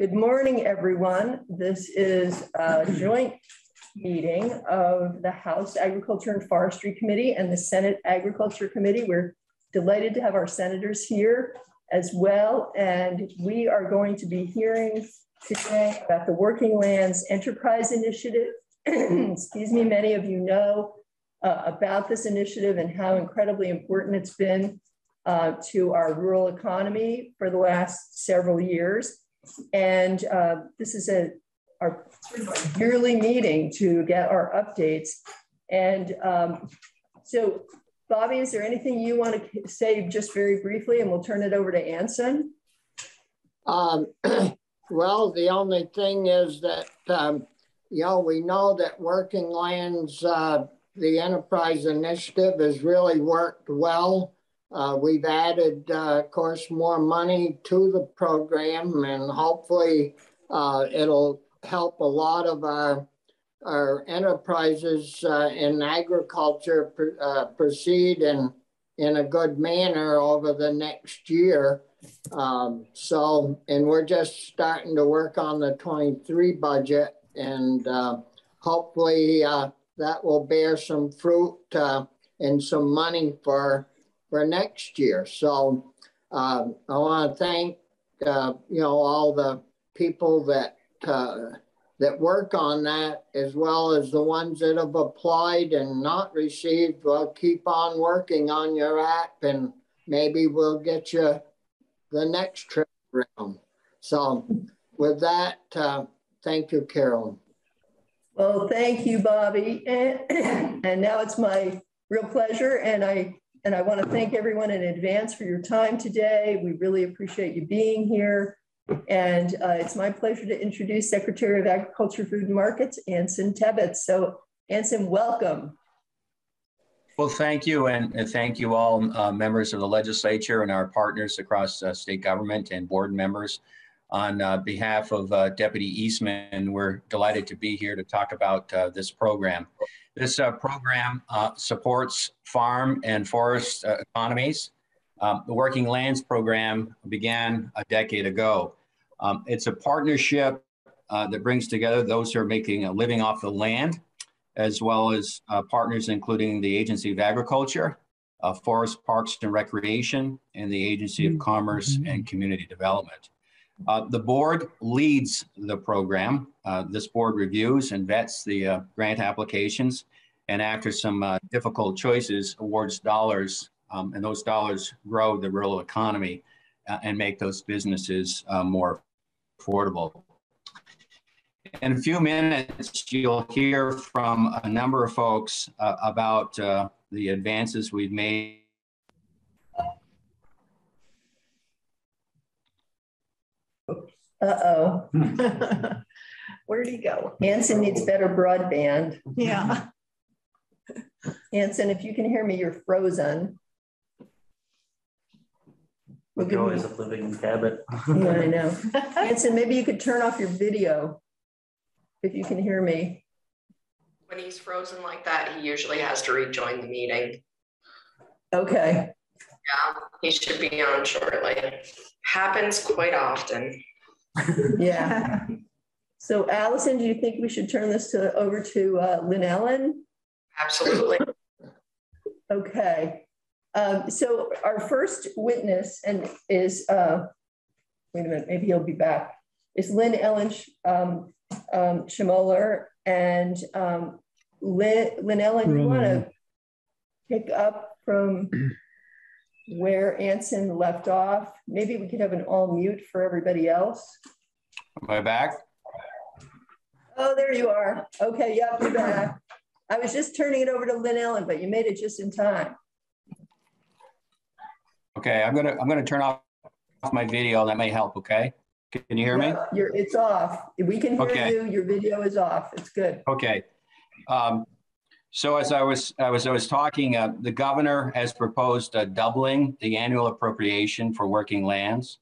Good morning, everyone. This is a joint meeting of the House Agriculture and Forestry Committee and the Senate Agriculture Committee. We're delighted to have our senators here as well. And we are going to be hearing today about the Working Lands Enterprise Initiative. Excuse me, many of you know uh, about this initiative and how incredibly important it's been uh, to our rural economy for the last several years. And uh, this is a our yearly meeting to get our updates. And um, so, Bobby, is there anything you want to say just very briefly, and we'll turn it over to Anson? Um, well, the only thing is that, um, you know, we know that Working Lands, uh, the Enterprise Initiative has really worked well uh, we've added, uh, of course, more money to the program, and hopefully uh, it'll help a lot of our our enterprises uh, in agriculture pr uh, proceed in in a good manner over the next year. Um, so, and we're just starting to work on the 23 budget, and uh, hopefully that will bear some fruit and some money for for next year. So um, I want to thank uh, you know all the people that uh, that work on that, as well as the ones that have applied and not received. Well, keep on working on your app, and maybe we'll get you the next trip around. So with that, uh, thank you, Carolyn. Well, thank you, Bobby. And, and now it's my real pleasure, and I and I want to thank everyone in advance for your time today. We really appreciate you being here. And uh, it's my pleasure to introduce Secretary of Agriculture, Food and Markets, Anson Tebbetts. So Anson, welcome. Well, thank you. And, and thank you all uh, members of the legislature and our partners across uh, state government and board members. On uh, behalf of uh, Deputy Eastman, we're delighted to be here to talk about uh, this program. This uh, program uh, supports farm and forest uh, economies. Um, the Working Lands Program began a decade ago. Um, it's a partnership uh, that brings together those who are making a living off the land, as well as uh, partners including the Agency of Agriculture, uh, Forest Parks and Recreation, and the Agency of Commerce and Community Development. Uh, the board leads the program. Uh, this board reviews and vets the uh, grant applications, and after some uh, difficult choices, awards dollars, um, and those dollars grow the rural economy uh, and make those businesses uh, more affordable. In a few minutes, you'll hear from a number of folks about the advances we've made Uh-oh. Where'd he go? Anson needs better broadband. Yeah. Anson, if you can hear me, you're frozen. The joys of living in Cabot. yeah, I know. Anson, maybe you could turn off your video if you can hear me. When he's frozen like that, he usually has to rejoin the meeting. Okay. Yeah, he should be on shortly. Happens quite often yeah. So Allison, do you think we should turn this to over to uh, Lynn Ellen? Absolutely. okay. Um, so our first witness and is, uh, wait a minute, maybe he'll be back, is Lynn Ellen um, um, Schmoller. And um, Lynn, Lynn Ellen, you want to pick up from where Anson left off. Maybe we could have an all mute for everybody else. Am I back? Oh, there you are. Okay, yep, you're back. I was just turning it over to Lynn Ellen, but you made it just in time. Okay, I'm gonna I'm gonna turn off my video. That may help. Okay, can you hear me? You're, it's off. We can hear okay. you. Your video is off. It's good. Okay. Um, so as I was, I was, I was talking, uh, the governor has proposed uh, doubling the annual appropriation for working lands.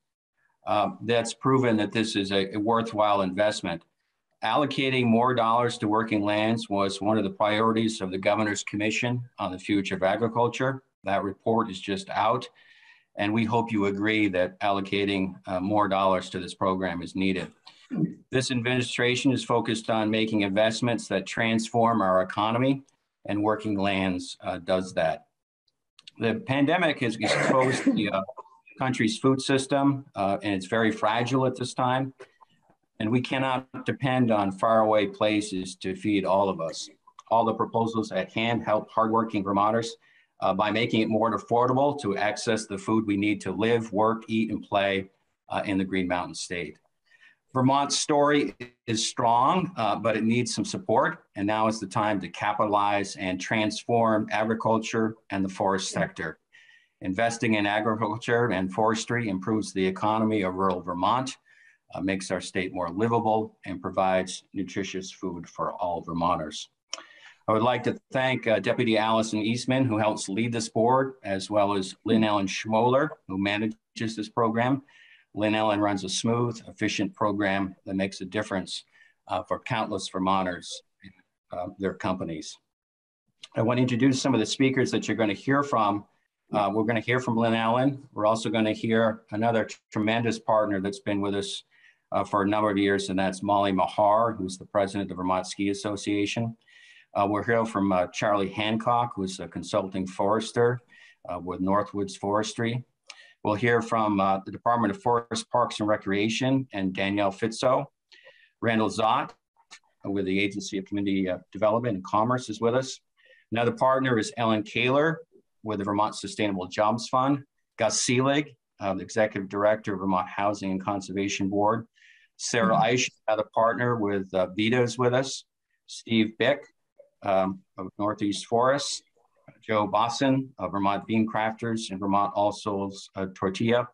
Um, that's proven that this is a, a, worthwhile investment. Allocating more dollars to working lands was one of the priorities of the governor's commission on the future of agriculture. That report is just out. And we hope you agree that allocating uh, more dollars to this program is needed. This administration is focused on making investments that transform our economy and Working Lands uh, does that. The pandemic has exposed the uh, country's food system uh, and it's very fragile at this time. And we cannot depend on faraway places to feed all of us. All the proposals at hand help hardworking Vermonters uh, by making it more affordable to access the food we need to live, work, eat, and play uh, in the Green Mountain State. Vermont's story is strong, uh, but it needs some support. And now is the time to capitalize and transform agriculture and the forest sector. Investing in agriculture and forestry improves the economy of rural Vermont, uh, makes our state more livable, and provides nutritious food for all Vermonters. I would like to thank uh, Deputy Alyson Eastman, who helps lead this board, as well as Lynn Ellen Schmoller, who manages this program. Lynn Ellen runs a smooth, efficient program that makes a difference uh, for countless Vermonters, uh, their companies. I want to introduce some of the speakers that you're going to hear from. Uh, we're going to hear from Lynn Ellen. We're also going to hear another tremendous partner that's been with us uh, for a number of years, and that's Molly Mahar, who's the president of the Vermont Ski Association. Uh, we'll hear from uh, Charlie Hancock, who's a consulting forester uh, with Northwoods Forestry. We'll hear from uh, the Department of Forest Parks and Recreation and Danielle Fitzko. Randall Zott with the Agency of Community uh, Development and Commerce is with us. Another partner is Ellen Kahler with the Vermont Sustainable Jobs Fund. Gus Seelig, uh, the Executive Director of Vermont Housing and Conservation Board. Sarah mm -hmm. Isham, another partner with uh, VEDA with us. Steve Bick, um, of Northeast Forests, Joe Bossen of Vermont Bean Crafters and Vermont All Souls uh, Tortilla.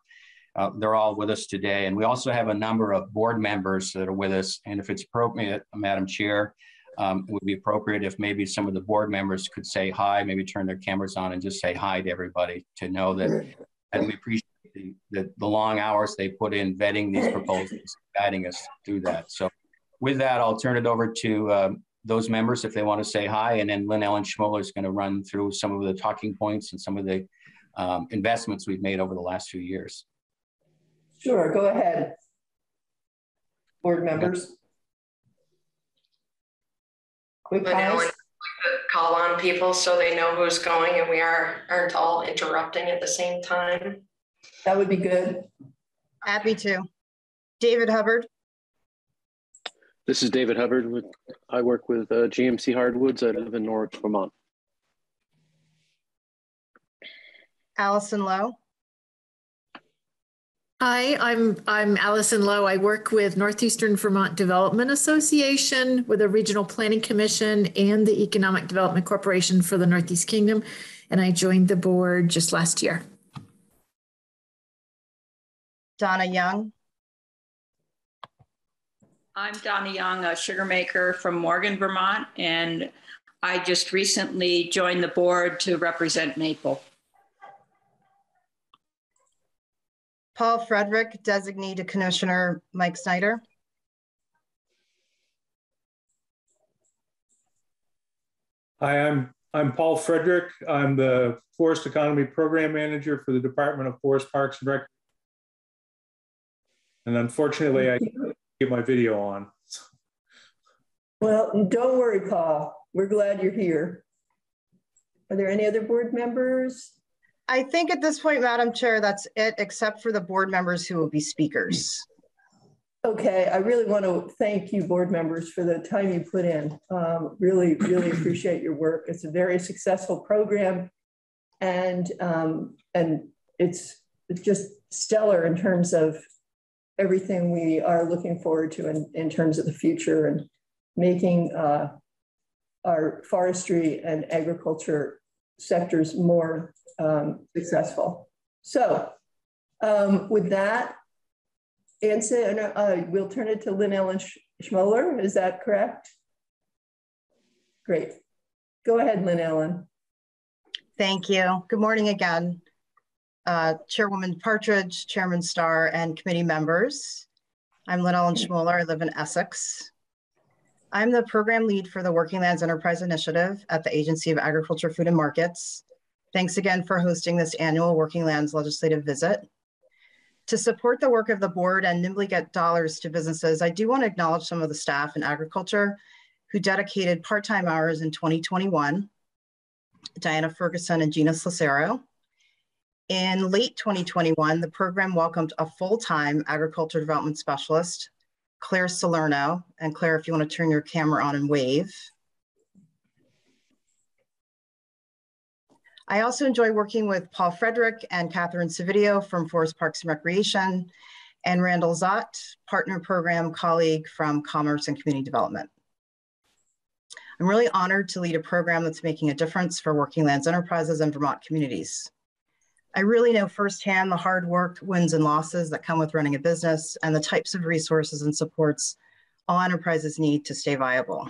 Uh, they're all with us today. And we also have a number of board members that are with us. And if it's appropriate, Madam Chair, um, it would be appropriate if maybe some of the board members could say hi, maybe turn their cameras on and just say hi to everybody to know that and we appreciate the, the, the long hours they put in vetting these proposals, guiding us through that. So with that, I'll turn it over to um, those members if they want to say hi. And then Lynn Ellen Schmoller is going to run through some of the talking points and some of the um, investments we've made over the last few years. Sure, go ahead. Board members. Quick eyes. Call on people so they know who's going and we are, aren't all interrupting at the same time. That would be good. Happy to. David Hubbard. This is David Hubbard. With, I work with uh, GMC Hardwoods. I live in Norwich, Vermont. Allison Lowe. Hi, I'm I'm Allison Lowe. I work with Northeastern Vermont Development Association with a regional planning commission and the Economic Development Corporation for the Northeast Kingdom. And I joined the board just last year. Donna Young. I'm Donna Young, a sugar maker from Morgan, Vermont, and I just recently joined the board to represent Maple. Paul Frederick, designee to Commissioner Mike Snyder. Hi, I'm I'm Paul Frederick. I'm the Forest Economy Program Manager for the Department of Forest Parks and Rec. And unfortunately, I get my video on. Well, don't worry, Paul. We're glad you're here. Are there any other board members? I think at this point, Madam Chair, that's it, except for the board members who will be speakers. Okay, I really want to thank you, board members, for the time you put in. Um, really, really appreciate your work. It's a very successful program, and um, and it's just stellar in terms of everything we are looking forward to in, in terms of the future and making uh, our forestry and agriculture sectors more um, successful. So um, with that, Anson, uh, we'll turn it to Lynn Ellen Schmoller. Is that correct? Great. Go ahead, Lynn Ellen. Thank you. Good morning again uh, Chairwoman Partridge, Chairman Starr, and committee members. I'm Lynn Ellen Schmoller. I live in Essex. I'm the program lead for the Working Lands Enterprise Initiative at the Agency of Agriculture, Food and Markets. Thanks again for hosting this annual Working Lands legislative visit. To support the work of the board and nimbly get dollars to businesses, I do want to acknowledge some of the staff in agriculture who dedicated part-time hours in 2021, Diana Ferguson and Gina Slacero. In late 2021, the program welcomed a full-time agriculture development specialist, Claire Salerno. And Claire, if you want to turn your camera on and wave. I also enjoy working with Paul Frederick and Catherine Savidio from Forest Parks and Recreation, and Randall Zott, partner program colleague from Commerce and Community Development. I'm really honored to lead a program that's making a difference for working lands enterprises and Vermont communities. I really know firsthand the hard work, wins and losses that come with running a business and the types of resources and supports all enterprises need to stay viable.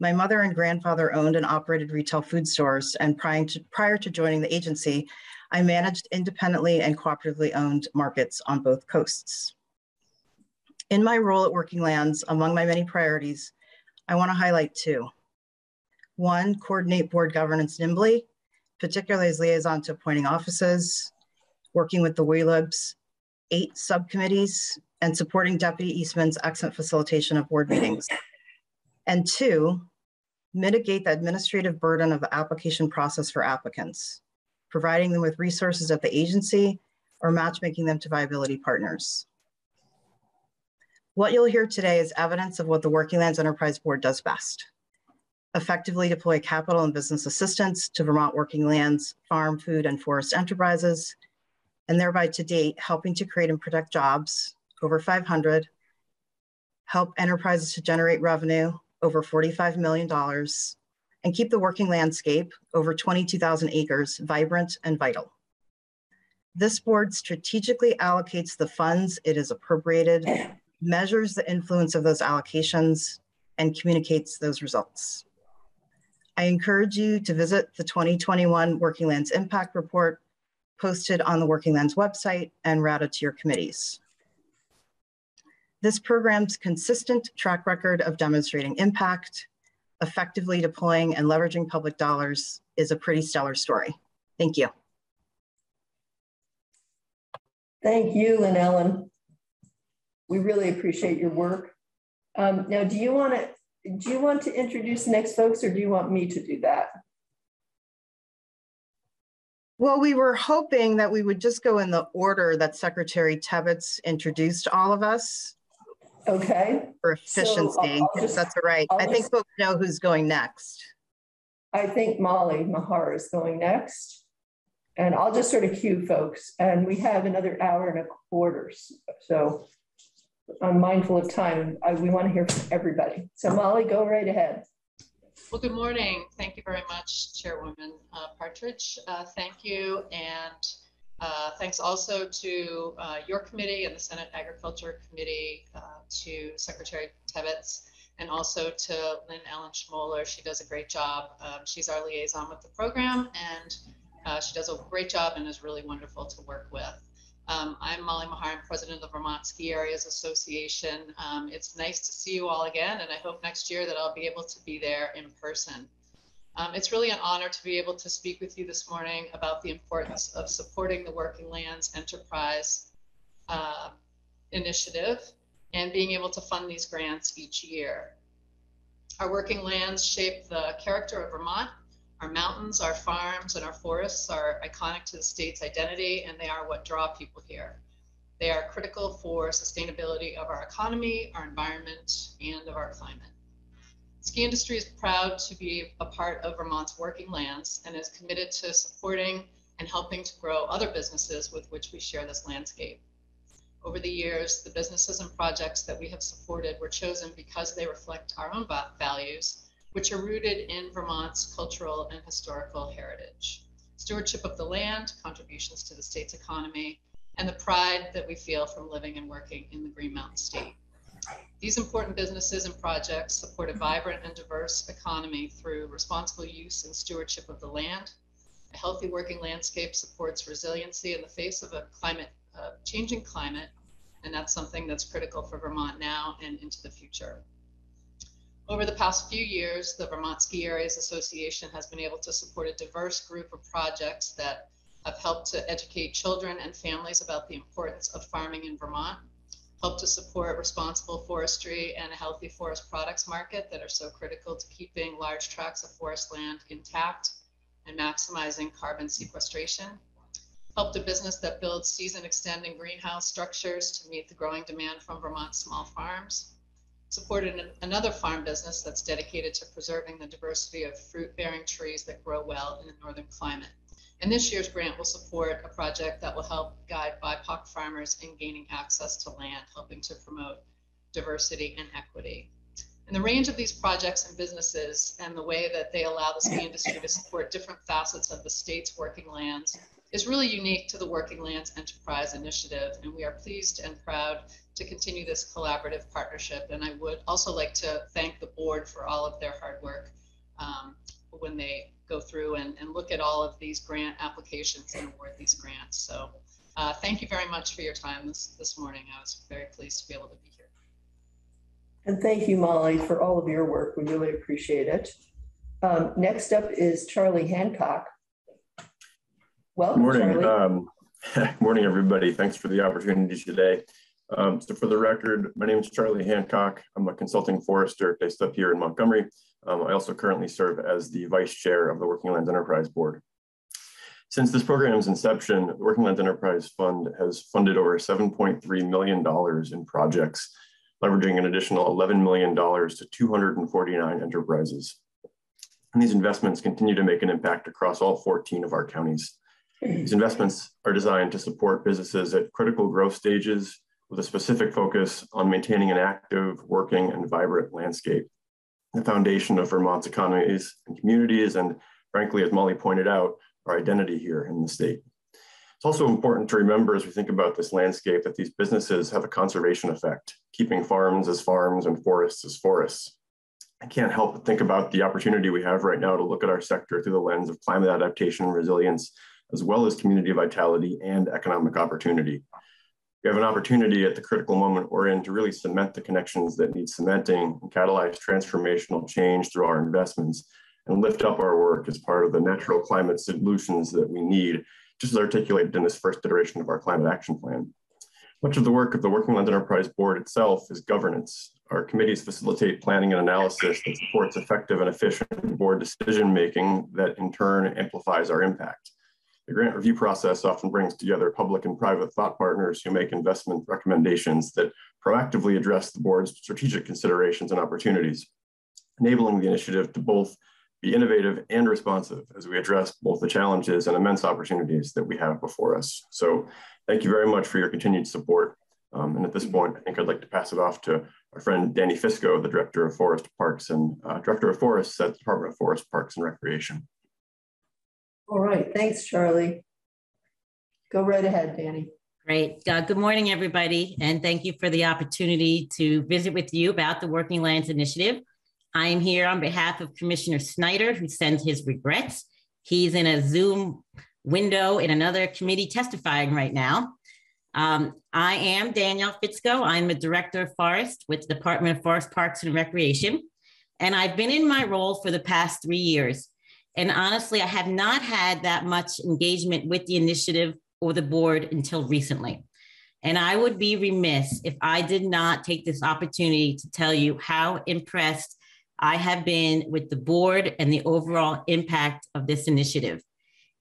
My mother and grandfather owned and operated retail food stores, and prior to, prior to joining the agency, I managed independently and cooperatively owned markets on both coasts. In my role at Working Lands, among my many priorities, I want to highlight two. One, coordinate board governance nimbly, particularly as liaison to appointing offices, working with the WALIB's eight subcommittees, and supporting Deputy Eastman's excellent facilitation of board meetings. And two, mitigate the administrative burden of the application process for applicants, providing them with resources at the agency or matchmaking them to viability partners. What you'll hear today is evidence of what the Working Lands Enterprise Board does best. Effectively deploy capital and business assistance to Vermont working lands, farm, food, and forest enterprises, and thereby to date helping to create and protect jobs, over 500, help enterprises to generate revenue, over $45 million, and keep the working landscape, over 22,000 acres, vibrant and vital. This board strategically allocates the funds it is appropriated, measures the influence of those allocations, and communicates those results. I encourage you to visit the 2021 Working Lands Impact Report posted on the Working Lands website and routed to your committees. This program's consistent track record of demonstrating impact, effectively deploying and leveraging public dollars is a pretty stellar story. Thank you. Thank you, Lynn Ellen. We really appreciate your work. Um, now, do you want to do you want to introduce the next folks, or do you want me to do that? Well, we were hoping that we would just go in the order that Secretary Tebbetts introduced all of us. Okay. For uh, efficiency, so just, if that's all right. I'll I think just, folks know who's going next. I think Molly Mahar is going next. And I'll just sort of cue folks. And we have another hour and a quarter. So I'm mindful of time. I, we want to hear from everybody. So Molly, go right ahead. Well, good morning. Thank you very much, Chairwoman uh, Partridge. Uh, thank you. And uh, thanks also to uh, your committee and the Senate Agriculture Committee, uh, to Secretary Tebbetts, and also to Lynn Ellen Schmoller. She does a great job. Um, she's our liaison with the program, and uh, she does a great job and is really wonderful to work with. Um, I'm Molly Mahar, I'm president of the Vermont Ski Areas Association. Um, it's nice to see you all again, and I hope next year that I'll be able to be there in person. Um, it's really an honor to be able to speak with you this morning about the importance of supporting the Working Lands Enterprise uh, Initiative and being able to fund these grants each year. Our working lands shape the character of Vermont. Our mountains, our farms, and our forests are iconic to the state's identity, and they are what draw people here. They are critical for sustainability of our economy, our environment, and of our climate. Ski industry is proud to be a part of Vermont's working lands and is committed to supporting and helping to grow other businesses with which we share this landscape. Over the years, the businesses and projects that we have supported were chosen because they reflect our own values, which are rooted in Vermont's cultural and historical heritage. Stewardship of the land, contributions to the state's economy, and the pride that we feel from living and working in the Green Mountain State. These important businesses and projects support a vibrant and diverse economy through responsible use and stewardship of the land. A healthy working landscape supports resiliency in the face of a climate, uh, changing climate, and that's something that's critical for Vermont now and into the future. Over the past few years, the Vermont Ski Areas Association has been able to support a diverse group of projects that have helped to educate children and families about the importance of farming in Vermont, helped to support responsible forestry and a healthy forest products market that are so critical to keeping large tracts of forest land intact and maximizing carbon sequestration, helped a business that builds season extending greenhouse structures to meet the growing demand from Vermont small farms, supported an, another farm business that's dedicated to preserving the diversity of fruit bearing trees that grow well in the northern climate. And this year's grant will support a project that will help guide BIPOC farmers in gaining access to land, helping to promote diversity and equity. And the range of these projects and businesses and the way that they allow the ski industry to support different facets of the state's working lands is really unique to the Working Lands Enterprise Initiative. And we are pleased and proud to continue this collaborative partnership. And I would also like to thank the board for all of their hard work um, when they go through and, and look at all of these grant applications and award these grants. So uh, thank you very much for your time this, this morning. I was very pleased to be able to be here. And thank you, Molly, for all of your work. We really appreciate it. Um, next up is Charlie Hancock. Welcome, morning. Um, morning, everybody. Thanks for the opportunity today. Um, so for the record, my name is Charlie Hancock. I'm a consulting forester based up here in Montgomery. Um, I also currently serve as the vice chair of the Working Lands Enterprise Board. Since this program's inception, the Working Lands Enterprise Fund has funded over $7.3 million in projects, leveraging an additional $11 million to 249 enterprises. And these investments continue to make an impact across all 14 of our counties. These investments are designed to support businesses at critical growth stages with a specific focus on maintaining an active, working, and vibrant landscape the foundation of Vermont's economies and communities, and frankly, as Molly pointed out, our identity here in the state. It's also important to remember as we think about this landscape that these businesses have a conservation effect, keeping farms as farms and forests as forests. I can't help but think about the opportunity we have right now to look at our sector through the lens of climate adaptation and resilience, as well as community vitality and economic opportunity we have an opportunity at the critical moment we're in to really cement the connections that need cementing and catalyze transformational change through our investments and lift up our work as part of the natural climate solutions that we need, just as articulated in this first iteration of our climate action plan. Much of the work of the Working Lands Enterprise Board itself is governance. Our committees facilitate planning and analysis that supports effective and efficient board decision making that in turn amplifies our impact. The grant review process often brings together public and private thought partners who make investment recommendations that proactively address the board's strategic considerations and opportunities, enabling the initiative to both be innovative and responsive as we address both the challenges and immense opportunities that we have before us. So thank you very much for your continued support. Um, and at this point, I think I'd like to pass it off to our friend Danny Fitzko, the Director of Forest Parks and uh, Director of Forests at the Department of Forest Parks and Recreation. All right, thanks, Charlie. Go right ahead, Danny. Great. Uh, good morning, everybody, and thank you for the opportunity to visit with you about the Working Lands Initiative. I am here on behalf of Commissioner Snyder, who sends his regrets. He's in a Zoom window in another committee testifying right now. Um, I am Danielle Fitzko. I'm the Director of Forest with the Department of Forest Parks and Recreation. And I've been in my role for the past three years. And honestly, I have not had that much engagement with the initiative or the board until recently. And I would be remiss if I did not take this opportunity to tell you how impressed I have been with the board and the overall impact of this initiative.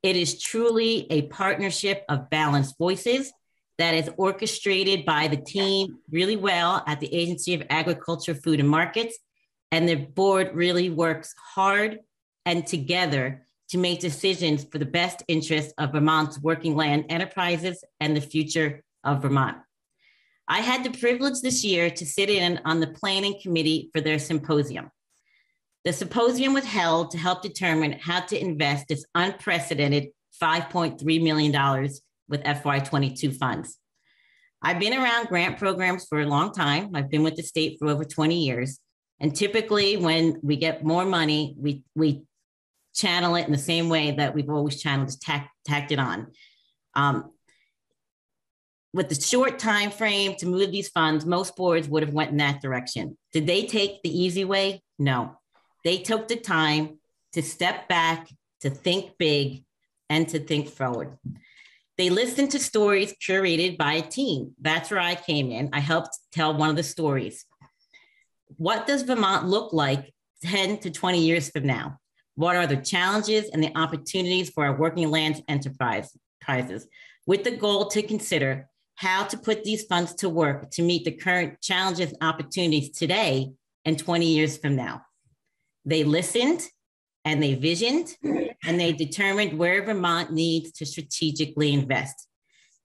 It is truly a partnership of balanced voices that is orchestrated by the team really well at the Agency of Agriculture, Food and Markets. And the board really works hard and together to make decisions for the best interest of Vermont's working land enterprises and the future of Vermont. I had the privilege this year to sit in on the planning committee for their symposium. The symposium was held to help determine how to invest this unprecedented $5.3 million with FY22 funds. I've been around grant programs for a long time. I've been with the state for over 20 years. And typically, when we get more money, we, we channel it in the same way that we've always channeled, tack, tacked it on. Um, with the short time frame to move these funds, most boards would have went in that direction. Did they take the easy way? No. They took the time to step back, to think big, and to think forward. They listened to stories curated by a team. That's where I came in. I helped tell one of the stories. What does Vermont look like 10 to 20 years from now? What are the challenges and the opportunities for our working lands enterprise, enterprises with the goal to consider how to put these funds to work to meet the current challenges and opportunities today and 20 years from now. They listened and they visioned and they determined where Vermont needs to strategically invest.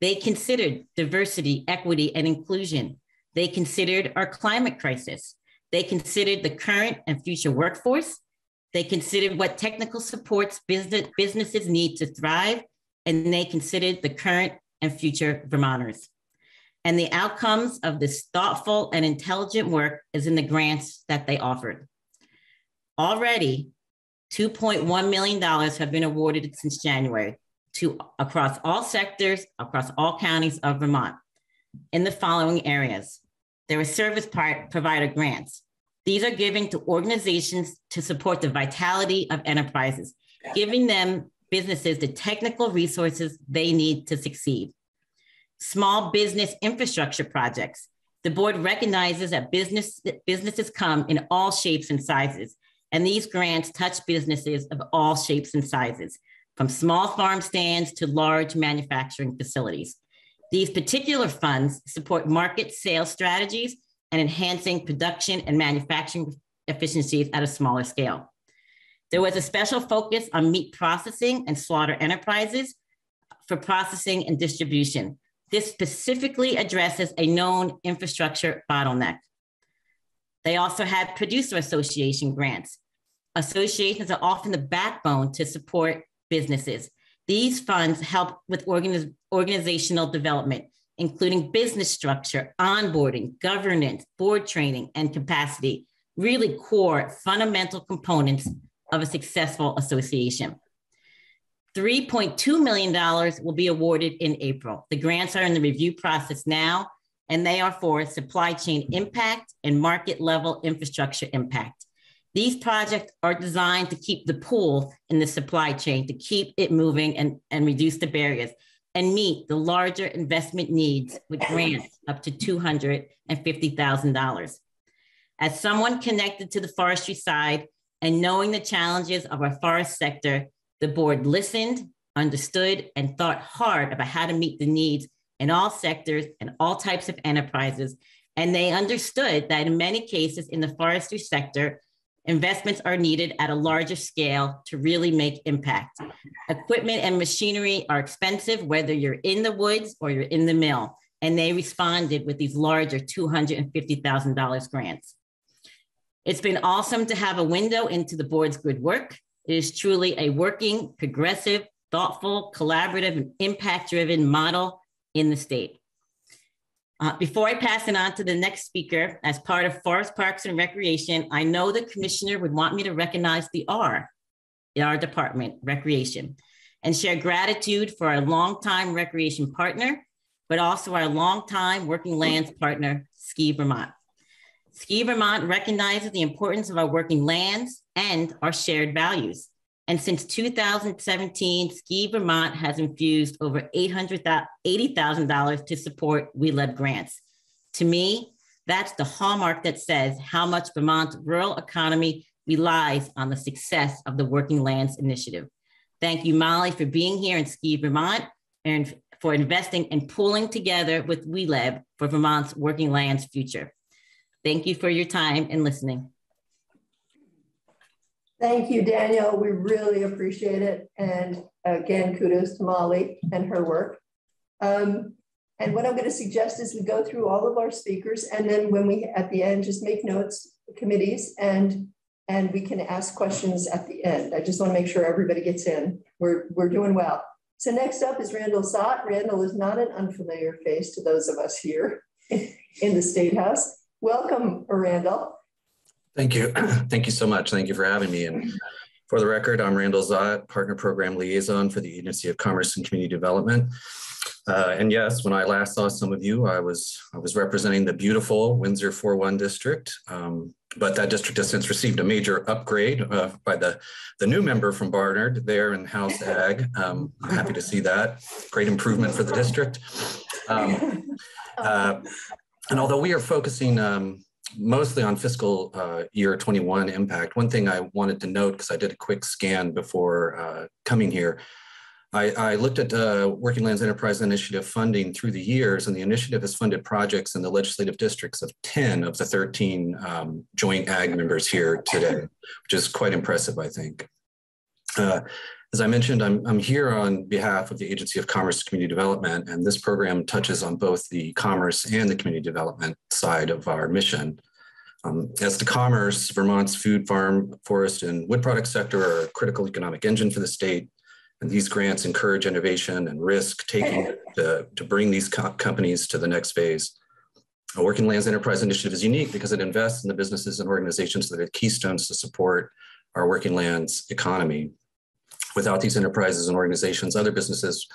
They considered diversity, equity, and inclusion. They considered our climate crisis. They considered the current and future workforce. They considered what technical supports business, businesses need to thrive, and they considered the current and future Vermonters. And the outcomes of this thoughtful and intelligent work is in the grants that they offered. Already, $2.1 million have been awarded since January to across all sectors, across all counties of Vermont in the following areas. There are service provider grants. These are given to organizations to support the vitality of enterprises, giving them businesses the technical resources they need to succeed. Small business infrastructure projects. The board recognizes that business, businesses come in all shapes and sizes, and these grants touch businesses of all shapes and sizes, from small farm stands to large manufacturing facilities. These particular funds support market sales strategies and enhancing production and manufacturing efficiencies at a smaller scale. There was a special focus on meat processing and slaughter enterprises for processing and distribution. This specifically addresses a known infrastructure bottleneck. They also had producer association grants. Associations are often the backbone to support businesses. These funds help with organiz organizational development, including business structure, onboarding, governance, board training, and capacity, really core fundamental components of a successful association. $3.2 million will be awarded in April. The grants are in the review process now, and they are for supply chain impact and market level infrastructure impact. These projects are designed to keep the pool in the supply chain, to keep it moving and, and reduce the barriers and meet the larger investment needs with grants up to $250,000. As someone connected to the forestry side and knowing the challenges of our forest sector, the board listened, understood, and thought hard about how to meet the needs in all sectors and all types of enterprises. And they understood that in many cases in the forestry sector, investments are needed at a larger scale to really make impact. Equipment and machinery are expensive, whether you're in the woods or you're in the mill. And they responded with these larger $250,000 grants. It's been awesome to have a window into the board's good work. It is truly a working, progressive, thoughtful, collaborative, and impact driven model in the state. Uh, before I pass it on to the next speaker, as part of Forest Parks and Recreation, I know the commissioner would want me to recognize the R in our department, Recreation, and share gratitude for our longtime recreation partner, but also our longtime working lands partner, Ski Vermont. Ski Vermont recognizes the importance of our working lands and our shared values. And since 2017, Ski Vermont has infused over $880,000 to support We Love grants. To me, that's the hallmark that says how much Vermont's rural economy relies on the success of the Working Lands Initiative. Thank you, Molly, for being here in Ski Vermont and for investing and pulling together with WeLab for Vermont's working lands future. Thank you for your time and listening. Thank you, Daniel. We really appreciate it. And again, kudos to Molly and her work. Um, and what I'm going to suggest is we go through all of our speakers, and then when we at the end just make notes, committees, and and we can ask questions at the end. I just want to make sure everybody gets in. We're we're doing well. So next up is Randall Zott. Randall is not an unfamiliar face to those of us here in the State House. Welcome, Randall. Thank you. Thank you so much. Thank you for having me. And for the record, I'm Randall Zott, Partner Program Liaison for the Agency of Commerce and Community Development. Uh, and yes, when I last saw some of you, I was I was representing the beautiful Windsor 4-1 district. Um, but that district has since received a major upgrade uh, by the, the new member from Barnard there in House Ag. Um, I'm happy to see that. Great improvement for the district. Um, uh, and although we are focusing um, mostly on fiscal uh, year 21 impact, one thing I wanted to note, because I did a quick scan before uh, coming here, I, I, looked at uh, Working Lands Enterprise Initiative funding through the years, and the initiative has funded projects in the legislative districts of 10 of the 13 um, joint ag members here today, which is quite impressive, I think. As I mentioned, I'm, I'm here on behalf of the Agency of Commerce and Community Development, and this program touches on both the commerce and the community development side of our mission. Um, as to commerce, Vermont's food, farm, forest, and wood product sector are a critical economic engine for the state. And these grants encourage innovation and risk taking to, to bring these co companies to the next phase. A Working Lands Enterprise Initiative is unique because it invests in the businesses and organizations that are keystones to support our working lands economy. Without these enterprises and organizations, other businesses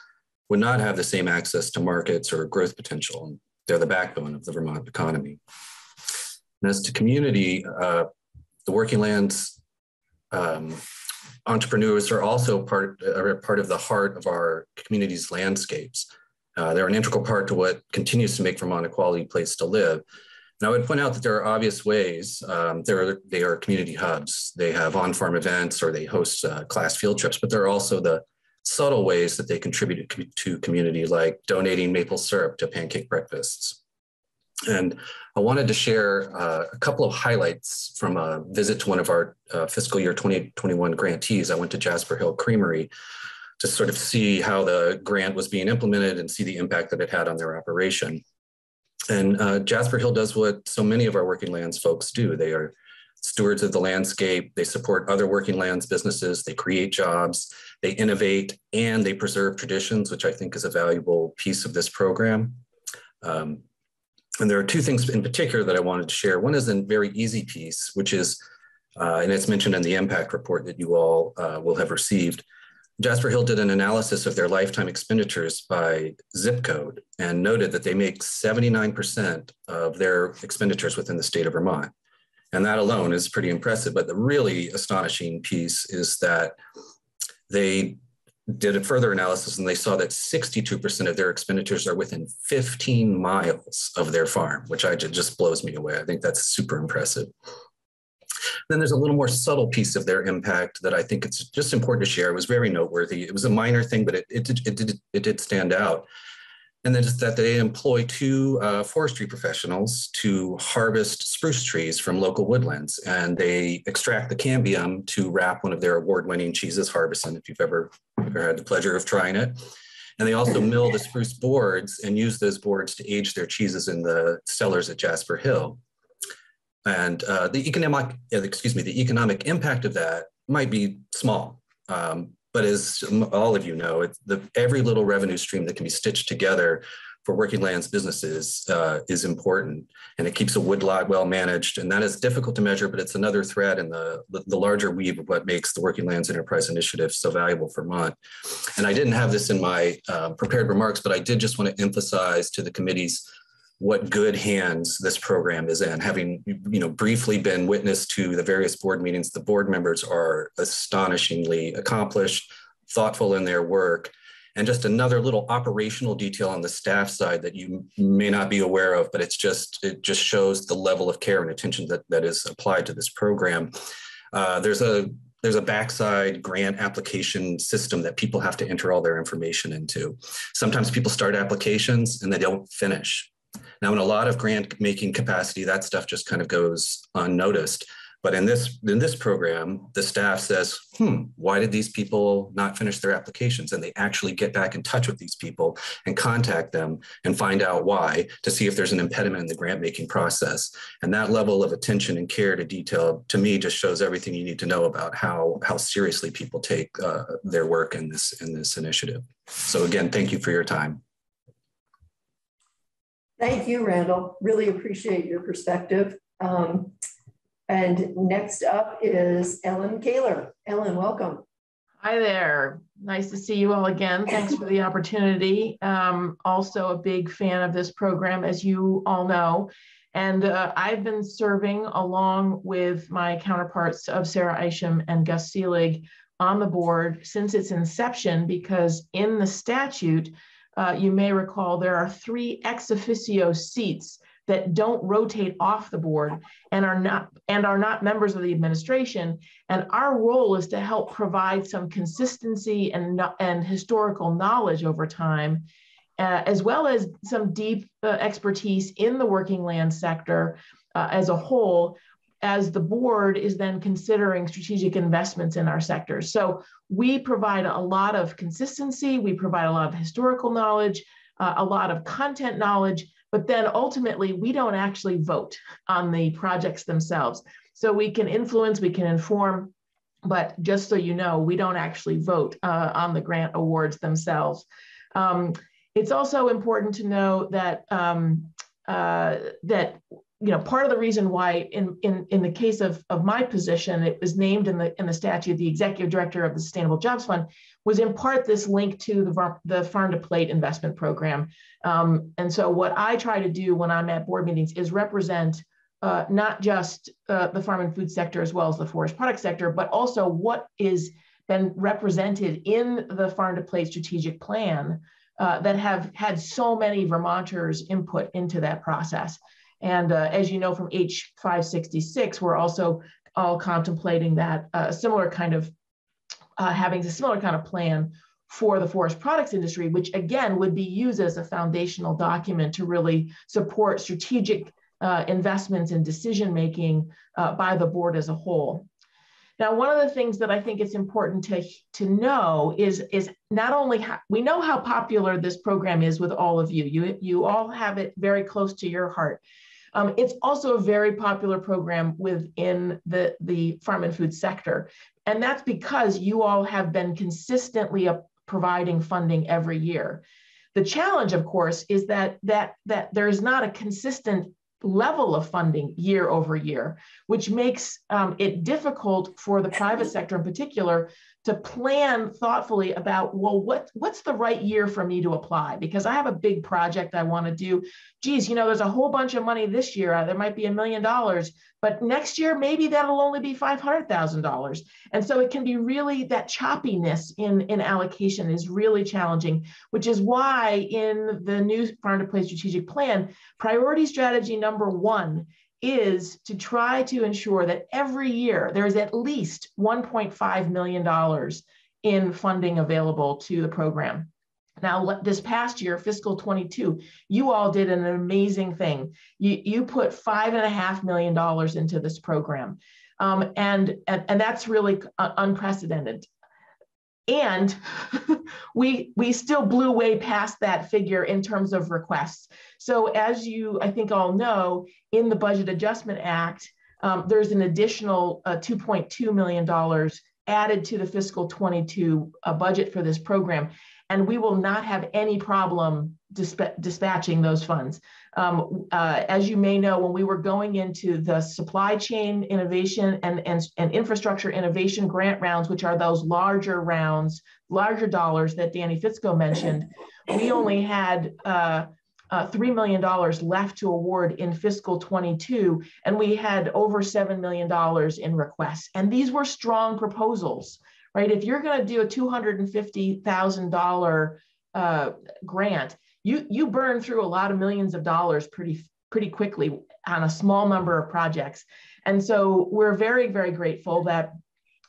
would not have the same access to markets or growth potential. They're the backbone of the Vermont economy. And as to community, uh, the Working Lands um, entrepreneurs are also part, are part of the heart of our community's landscapes. Uh, they're an integral part to what continues to make Vermont a quality place to live. And I would point out that there are obvious ways. Um, are, they are community hubs. They have on-farm events or they host uh, class field trips, but there are also the subtle ways that they contribute to community, like donating maple syrup to pancake breakfasts. And I wanted to share uh, a couple of highlights from a visit to one of our uh, fiscal year 2021 grantees. I went to Jasper Hill Creamery to sort of see how the grant was being implemented and see the impact that it had on their operation. And uh, Jasper Hill does what so many of our working lands folks do. They are stewards of the landscape. They support other working lands businesses. They create jobs. They innovate and they preserve traditions, which I think is a valuable piece of this program. Um, and there are two things in particular that I wanted to share. One is a very easy piece, which is, uh, and it's mentioned in the impact report that you all uh, will have received. Jasper Hill did an analysis of their lifetime expenditures by zip code and noted that they make 79% of their expenditures within the state of Vermont. And that alone is pretty impressive. But the really astonishing piece is that they did a further analysis and they saw that 62% of their expenditures are within 15 miles of their farm, which I just blows me away. I think that's super impressive. And then there's a little more subtle piece of their impact that I think it's just important to share. It was very noteworthy. It was a minor thing, but it, it, it, it, did, it did stand out and then just that they employ two uh, forestry professionals to harvest spruce trees from local woodlands, and they extract the cambium to wrap one of their award-winning cheeses, Harbison, if you've ever, ever had the pleasure of trying it. And they also mill the spruce boards and use those boards to age their cheeses in the cellars at Jasper Hill. And uh, the economic, excuse me, the economic impact of that might be small, um, but as all of you know, the, every little revenue stream that can be stitched together for working lands businesses uh, is important. And it keeps a woodlot well managed. And that is difficult to measure but it's another thread in the, the larger weave of what makes the working lands enterprise initiative so valuable for vermont. And i didn't have this in my uh, prepared remarks but i did just want to emphasize to the committees what good hands this program is in. Having you know briefly been witness to the various board meetings, the board members are astonishingly accomplished, thoughtful in their work. And just another little operational detail on the staff side that you may not be aware of, but it's just it just shows the level of care and attention that, that is applied to this program. Uh, there's a there's a backside grant application system that people have to enter all their information into. Sometimes people start applications and they don't finish. Now, in a lot of grant making capacity, that stuff just kind of goes unnoticed. But in this in this program, the staff says, "Hmm, why did these people not finish their applications?" And they actually get back in touch with these people and contact them and find out why to see if there's an impediment in the grant making process. And that level of attention and care to detail, to me, just shows everything you need to know about how how seriously people take uh, their work in this in this initiative. So again, thank you for your time. Thank you, Randall. Really appreciate your perspective. Um, and next up is Ellen Kahler. Ellen, welcome. Hi there. Nice to see you all again. Thanks for the opportunity. Um, also a big fan of this program, as you all know. And uh, I've been serving along with my counterparts of Sarah Isham and Gus Seelig on the board since its inception, because in the statute, uh, you may recall there are three ex officio seats that don't rotate off the board and are not and are not members of the administration. And our role is to help provide some consistency and and historical knowledge over time uh, as well as some deep uh, expertise in the working land sector uh, as a whole as the board is then considering strategic investments in our sectors. So we provide a lot of consistency, we provide a lot of historical knowledge, uh, a lot of content knowledge, but then ultimately we don't actually vote on the projects themselves. So we can influence, we can inform, but just so you know, we don't actually vote uh, on the grant awards themselves. Um, it's also important to know that um, uh, that you know, part of the reason why in, in, in the case of, of my position, it was named in the, in the statute, the executive director of the Sustainable Jobs Fund, was in part this link to the, the farm to plate investment program. Um, and so what I try to do when I'm at board meetings is represent uh, not just uh, the farm and food sector as well as the forest product sector, but also what is been represented in the farm to plate strategic plan uh, that have had so many Vermonters input into that process. And uh, as you know from H566, we're also all contemplating that uh, similar kind of uh, having a similar kind of plan for the forest products industry, which again would be used as a foundational document to really support strategic uh, investments and decision making uh, by the board as a whole. Now, one of the things that I think it's important to, to know is, is not only how, we know how popular this program is with all of you. You, you all have it very close to your heart. Um, it's also a very popular program within the, the farm and food sector. And that's because you all have been consistently providing funding every year. The challenge, of course, is that, that, that there's not a consistent level of funding year over year, which makes um, it difficult for the private sector in particular to plan thoughtfully about well what what's the right year for me to apply? Because i have a big project i want to do. Geez you know there's a whole bunch of money this year. There might be a million dollars but next year maybe that'll only be $500000 and so it can be really that choppiness in in allocation is really challenging which is why in the new farm to plate strategic plan priority strategy number one is to try to ensure that every year there's at least $1.5 million in funding available to the program. Now, this past year, fiscal 22, you all did an amazing thing. You, you put five and a half million dollars into this program. Um, and, and, and that's really uh, unprecedented and we we still blew way past that figure in terms of requests. So as you i think all know in the budget adjustment act um, there's an additional uh, 2.2 million dollars added to the fiscal 22 uh, budget for this program and we will not have any problem disp- dispatching those funds. Um, uh, as you may know, when we were going into the supply chain innovation and, and, and infrastructure innovation grant rounds, which are those larger rounds, larger dollars that Danny Fitzko mentioned, we only had uh, uh, $3 million left to award in fiscal 22, and we had over $7 million in requests. And these were strong proposals, right? If you're going to do a $250,000 uh, grant, you you burn through a lot of millions of dollars pretty pretty quickly on a small number of projects. And so we're very, very grateful that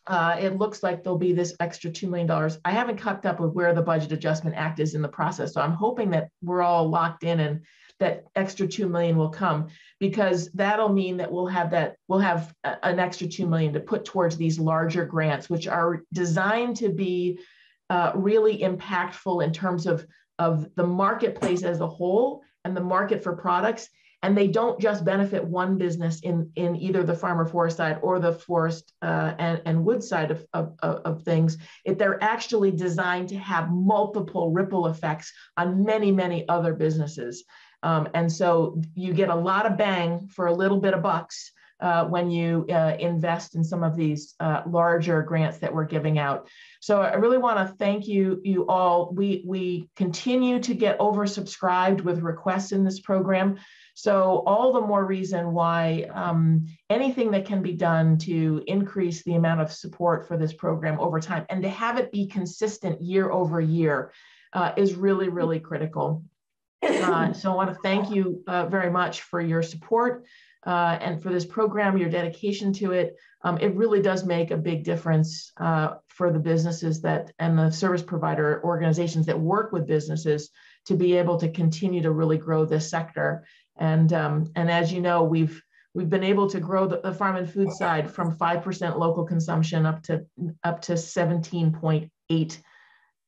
uh, it looks like there'll be this extra $2 million. I haven't kept up with where the Budget Adjustment Act is in the process. So I'm hoping that we're all locked in and that extra 2 million will come because that'll mean that we'll have that, we'll have a, an extra 2 million to put towards these larger grants, which are designed to be uh, really impactful in terms of of the marketplace as a whole and the market for products and they don't just benefit one business in, in either the farmer forest side or the forest uh, and, and wood side of, of, of things. If they're actually designed to have multiple ripple effects on many, many other businesses. Um, and so you get a lot of bang for a little bit of bucks uh, when you uh, invest in some of these uh, larger grants that we're giving out. So I really want to thank you, you all. We we continue to get oversubscribed with requests in this program. So all the more reason why um, anything that can be done to increase the amount of support for this program over time and to have it be consistent year over year uh, is really, really critical. Uh, so I want to thank you uh, very much for your support uh, and for this program, your dedication to it. Um, it really does make a big difference uh, for the businesses that and the service provider organizations that work with businesses to be able to continue to really grow this sector. And um, and as you know, we've we've been able to grow the, the farm and food side from five percent local consumption up to up to seventeen point eight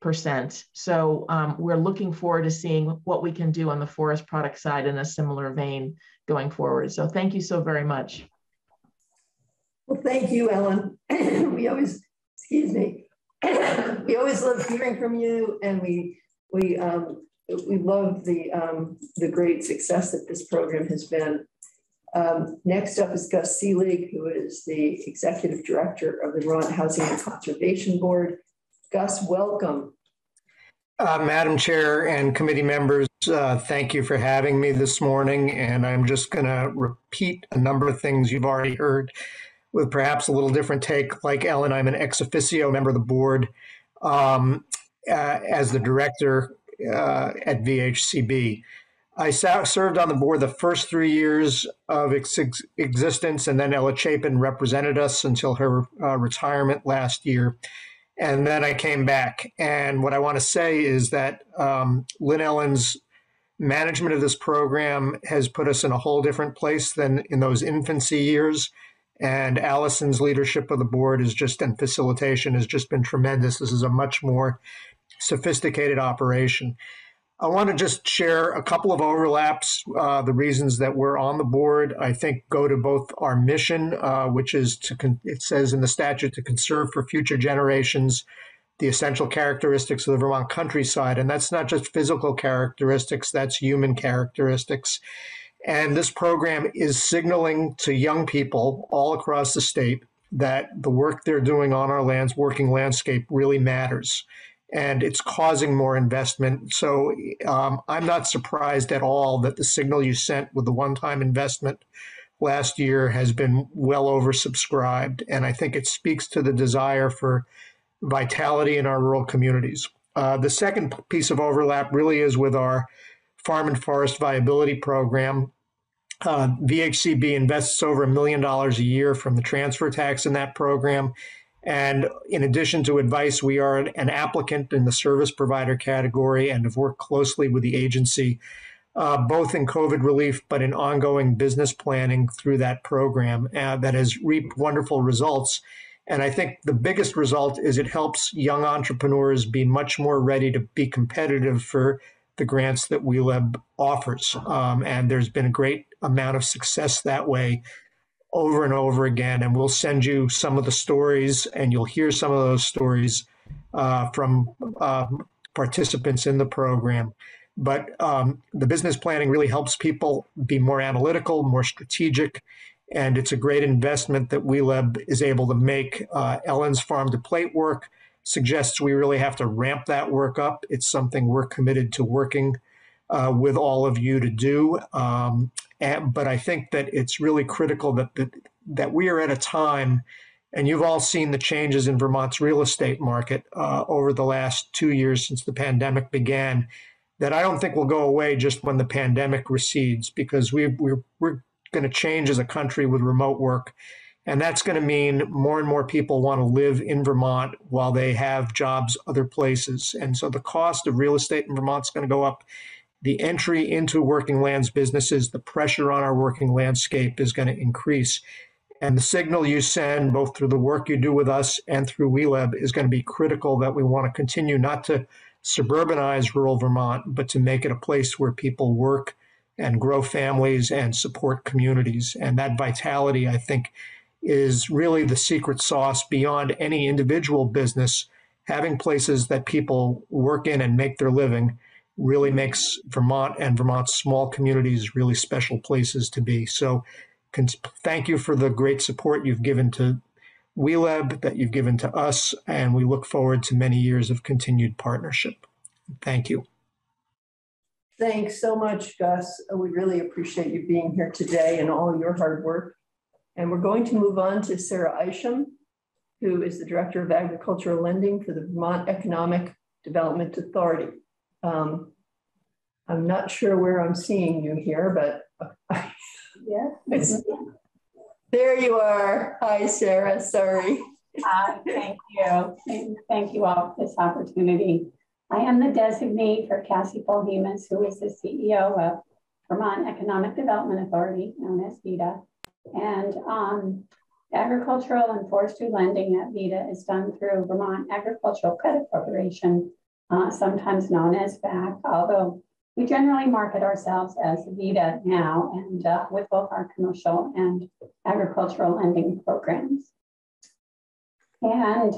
percent. So um, we're looking forward to seeing what we can do on the forest product side in a similar vein going forward. So thank you so very much. Well, thank you, Ellen. we always, excuse me, we always love hearing from you, and we we um, we love the, um, the great success that this program has been. Um, next up is Gus Seelig, who is the Executive Director of the Vermont Housing and Conservation Board. Gus, welcome. Uh, Madam Chair and committee members, uh, thank you for having me this morning. And I'm just going to repeat a number of things you've already heard with perhaps a little different take. Like Ellen, I'm an ex officio member of the board. Um, uh, as the director uh, at VHCB. I served on the board the first three years of its ex- existence, and then Ela Chapin represented us until her uh, retirement last year. And then I came back. And what I want to say is that um, Lynn Ellen's management of this program has put us in a whole different place than in those infancy years. And Alyson's leadership of the board is just and facilitation has just been tremendous. This is a much more sophisticated operation. I want to just share a couple of overlaps. Uh, the reasons that we're on the board, I think, go to both our mission, uh, which is to, con- it says in the statute, to conserve for future generations the essential characteristics of the Vermont countryside. And that's not just physical characteristics, that's human characteristics. And this program is signaling to young people all across the state that the work they're doing on our lands, working landscape, really matters and it's causing more investment. So um, I'm not surprised at all that the signal you sent with the one time investment last year has been well oversubscribed. And I think it speaks to the desire for vitality in our rural communities. Uh, the second piece of overlap really is with our farm and forest viability program. Uh, VHCB invests over a million dollars a year from the transfer tax in that program. And in addition to advice, we are an applicant in the service provider category and have worked closely with the agency, uh, both in COVID relief, but in ongoing business planning through that program uh, that has reaped wonderful results. And I think the biggest result is it helps young entrepreneurs be much more ready to be competitive for the grants that WLEB offers. Um, and there's been a great amount of success that way over and over again. And we'll send you some of the stories, and you'll hear some of those stories uh, from uh, participants in the program. But um, the business planning really helps people be more analytical, more strategic, and it's a great investment that WLEB is able to make. Uh, Ellen's farm to plate work suggests we really have to ramp that work up. It's something we're committed to working uh, with all of you to do. Um, and, but I think that it's really critical that, that that we are at a time, and you've all seen the changes in Vermont's real estate market uh, over the last two years since the pandemic began. That I don't think will go away just when the pandemic recedes, because we, we're we're going to change as a country with remote work. And that's going to mean more and more people want to live in Vermont while they have jobs other places. And so the cost of real estate in Vermont is going to go up the entry into working lands businesses, the pressure on our working landscape is going to increase. And the signal you send, both through the work you do with us and through WLEB, is going to be critical that we want to continue not to suburbanize rural Vermont, but to make it a place where people work and grow families and support communities. And that vitality, I think, is really the secret sauce beyond any individual business. Having places that people work in and make their living really makes Vermont and Vermont's small communities really special places to be. So thank you for the great support you've given to WLEB, that you've given to us, and we look forward to many years of continued partnership. Thank you. Thanks so much, Gus. We really appreciate you being here today and all your hard work. And we're going to move on to Sarah Isham, who is the Director of Agricultural Lending for the Vermont Economic Development Authority. Um, I'm not sure where I'm seeing you here, but yeah, there you are. Hi, Sarah. Sorry. Hi, thank you. Thank you all for this opportunity. I am the designee for Cassie Polhemus, who is the CEO of Vermont Economic Development Authority, known as VEDA. And um, agricultural and forestry lending at VEDA is done through Vermont Agricultural Credit Corporation, uh, sometimes known as VAC, although we generally market ourselves as VEDA now and uh, with both our commercial and agricultural lending programs. And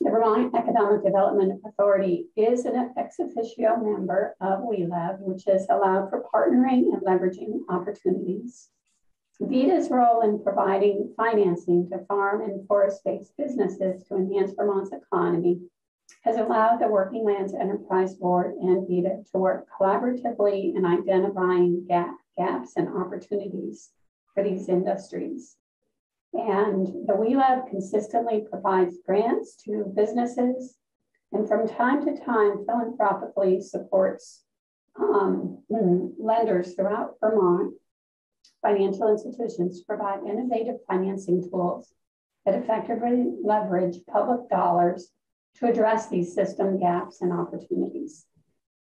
the Vermont Economic Development Authority is an ex officio member of WLEB, which is allowed for partnering and leveraging opportunities. VEDA's role in providing financing to farm and forest-based businesses to enhance Vermont's economy has allowed the Working Lands Enterprise Board and VEDA to work collaboratively in identifying gap, gaps and opportunities for these industries. And the WLEB consistently provides grants to businesses and from time to time philanthropically supports um, lenders throughout Vermont, financial institutions provide innovative financing tools that effectively leverage public dollars to address these system gaps and opportunities.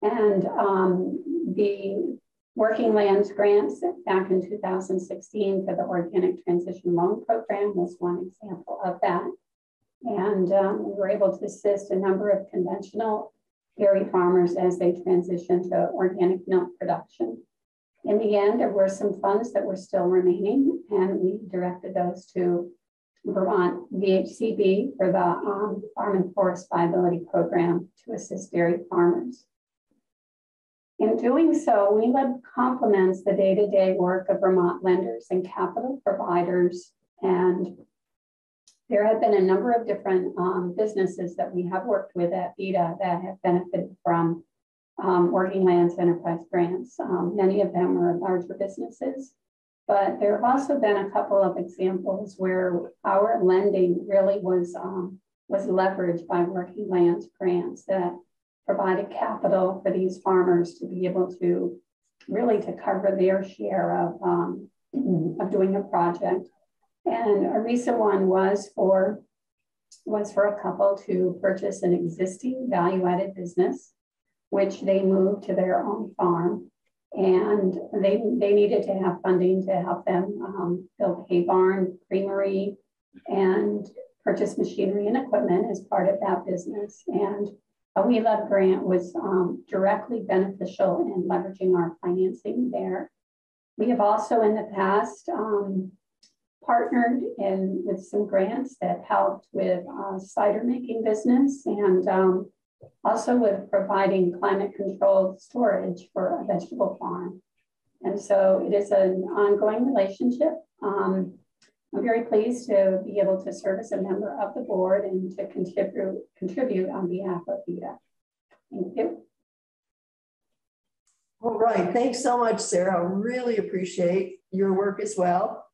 And um, the Working Lands grants back in 2016 for the Organic Transition Loan Program was one example of that. And um, we were able to assist a number of conventional dairy farmers as they transition to organic milk production. In the end, there were some funds that were still remaining, and we directed those to Vermont VHCB for the um, Farm and Forest Viability Program to assist dairy farmers. In doing so, WLEB complements the day-to-day work of Vermont lenders and capital providers. And there have been a number of different um, businesses that we have worked with at VEDA that have benefited from um, Working Lands Enterprise grants. Um, many of them are larger businesses, but there have also been a couple of examples where our lending really was, um, was leveraged by Working Lands grants that provided capital for these farmers to be able to really to cover their share of, um, of doing a project. And a recent one was for was for a couple to purchase an existing value-added business, which they moved to their own farm. And they, they needed to have funding to help them um, build hay barn, creamery, and purchase machinery and equipment as part of that business. And a WLEB grant was um, directly beneficial in leveraging our financing there. We have also in the past um, partnered in with some grants that helped with uh, cider making business and um, also with providing climate controlled storage for a vegetable farm. And so it is an ongoing relationship. Um, I'm very pleased to be able to serve as a member of the board and to contribute, contribute on behalf of VEDA. Thank you. All right, thanks so much, Sarah. Really appreciate your work as well.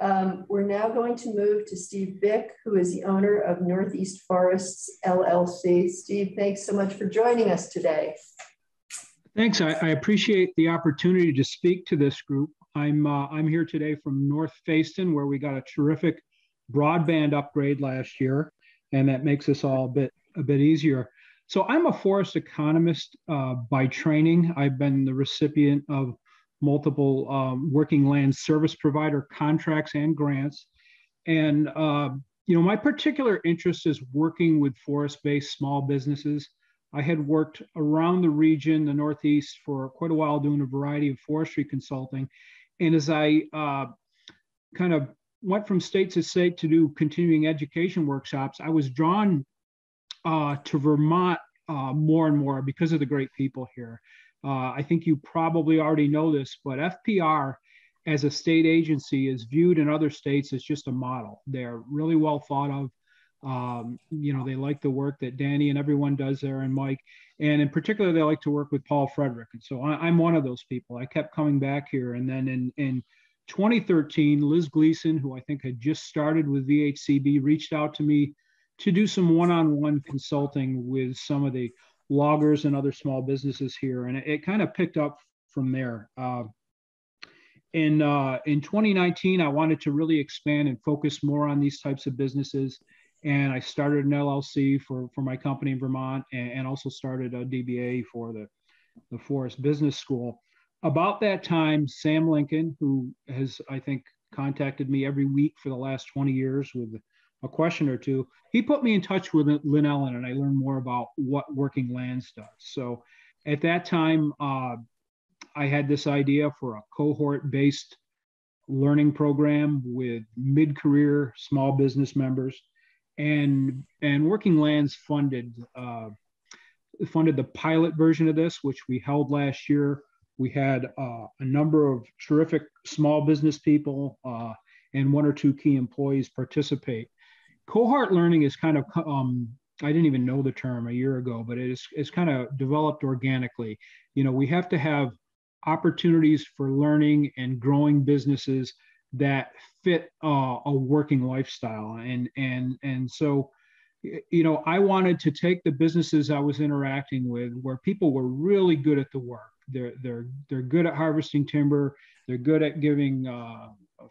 Um, we're now going to move to Steve Bick, who is the owner of Northeast Forests LLC. Steve, thanks so much for joining us today. Thanks. I, I appreciate the opportunity to speak to this group. I'm uh, I'm here today from North Fayston, where we got a terrific broadband upgrade last year, and that makes us all a bit a bit easier. So I'm a forest economist uh, by training. I've been the recipient of multiple um, working land service provider contracts and grants, and uh, you know my particular interest is working with forest-based small businesses. I had worked around the region, the Northeast, for quite a while doing a variety of forestry consulting. And as I uh, kind of went from state to state to do continuing education workshops, I was drawn uh, to Vermont uh, more and more because of the great people here. Uh, I think you probably already know this, but FPR as a state agency is viewed in other states as just a model. They're really well thought of. Um, you know, they like the work that Danny and everyone does there and Mike. And in particular, they like to work with Paul Frederick. And so I, am one of those people. I kept coming back here. And then in, in 2013, Liz Gleason, who I think had just started with VHCB, reached out to me to do some one-on-one consulting with some of the loggers and other small businesses here. And it, it kind of picked up from there. Uh, in, uh, in 2019, I wanted to really expand and focus more on these types of businesses. And I started an LLC for, for my company in Vermont and, and also started a DBA for the, the Forest Business School. About that time, Sam Lincoln, who has, I think, contacted me every week for the last 20 years with a question or two, he put me in touch with Lynn Ellen and I learned more about what Working Lands does. So at that time, uh, I had this idea for a cohort based learning program with mid career small business members. And, and Working Lands funded, uh, funded the pilot version of this, which we held last year. We had uh, a number of terrific small business people uh, and one or two key employees participate cohort learning is kind of um, I didn't even know the term a year ago, but it is it's kind of developed organically. You know, we have to have opportunities for learning and growing businesses that fit uh, a working lifestyle, and and and so you know i wanted to take the businesses i was interacting with where people were really good at the work. They're they're they're good at harvesting timber. They're good at giving uh,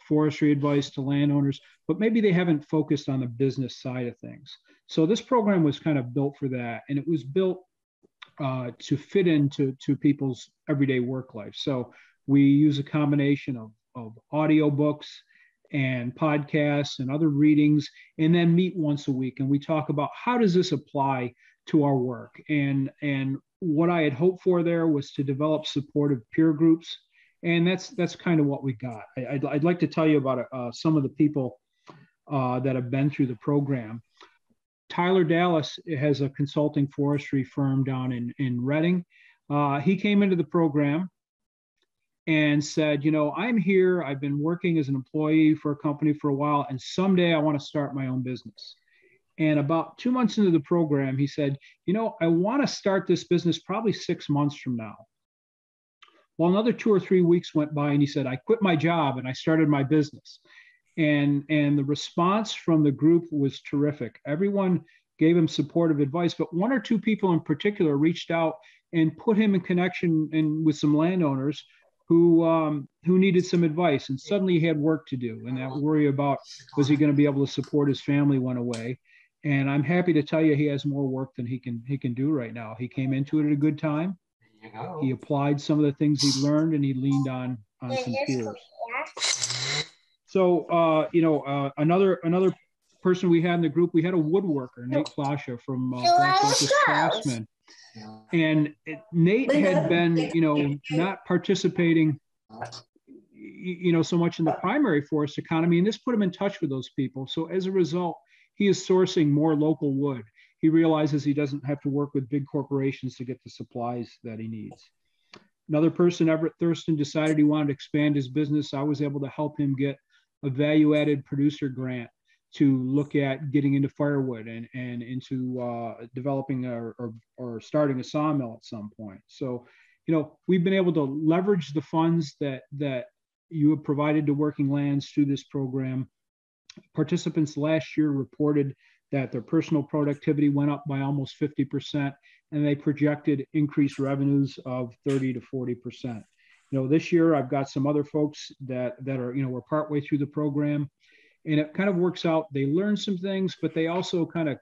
forestry advice to landowners, but maybe they haven't focused on the business side of things. So this program was kind of built for that, and it was built uh, to fit into to people's everyday work life. So we use a combination of, of audio books and podcasts and other readings, and then meet once a week, and we talk about how does this apply to our work. And and what I had hoped for there was to develop supportive peer groups and that's that's kind of what we got. I, would I'd like to tell you about uh, some of the people uh, that have been through the program. Tyler Dallas has a consulting forestry firm down in in Reading. Uh, he came into the program and said, you know, I'm here. I've been working as an employee for a company for a while, and someday I want to start my own business. And about two months into the program, he said, you know, I want to start this business probably six months from now. Well, another two or three weeks went by, and he said, "I quit my job and I started my business." And and the response from the group was terrific. Everyone gave him supportive advice, but one or two people in particular reached out and put him in connection and with some landowners who um, who needed some advice. And suddenly he had work to do, and that worry about was he going to be able to support his family went away. And I'm happy to tell you he has more work than he can he can do right now. He came into it at a good time he applied some of the things he learned and he leaned on on some peers. So uh, you know, uh, another another person we had in the group, we had a woodworker, Nate Flasha from uh, Black Craftsman. And it, Nate had been, you know, not participating, you know, so much in the primary forest economy, and this put him in touch with those people. So as a result, he is sourcing more local wood he realizes he doesn't have to work with big corporations to get the supplies that he needs. Another person, Everett Thurston, decided he wanted to expand his business. I was able to help him get a value added producer grant to look at getting into firewood and, and into uh, developing or, or, or starting a sawmill at some point. So, you know, we've been able to leverage the funds that, that you have provided to Working Lands through this program. Participants last year reported that their personal productivity went up by almost 50%, and they projected increased revenues of 30 to 40%. You know, this year I've got some other folks that that are, you know, we're partway through the program, and it kind of works out. They learn some things, but they also kind of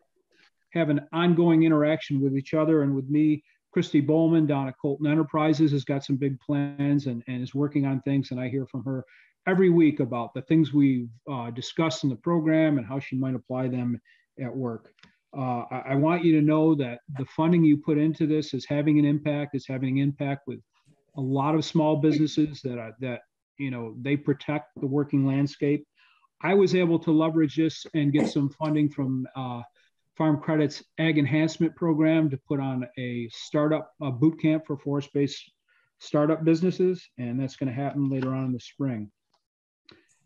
have an ongoing interaction with each other and with me. Christy Bowman down at Colton Enterprises has got some big plans and, and is working on things, and I hear from her every week about the things we've uh, discussed in the program and how she might apply them at work. Uh, I, I, want you to know that the funding you put into this is having an impact. It's having an impact with a lot of small businesses that are, that you know they protect the working landscape. I was able to leverage this and get some funding from uh, Farm Credit's Ag Enhancement Program to put on a startup a boot camp for forest-based startup businesses, and that's going to happen later on in the spring.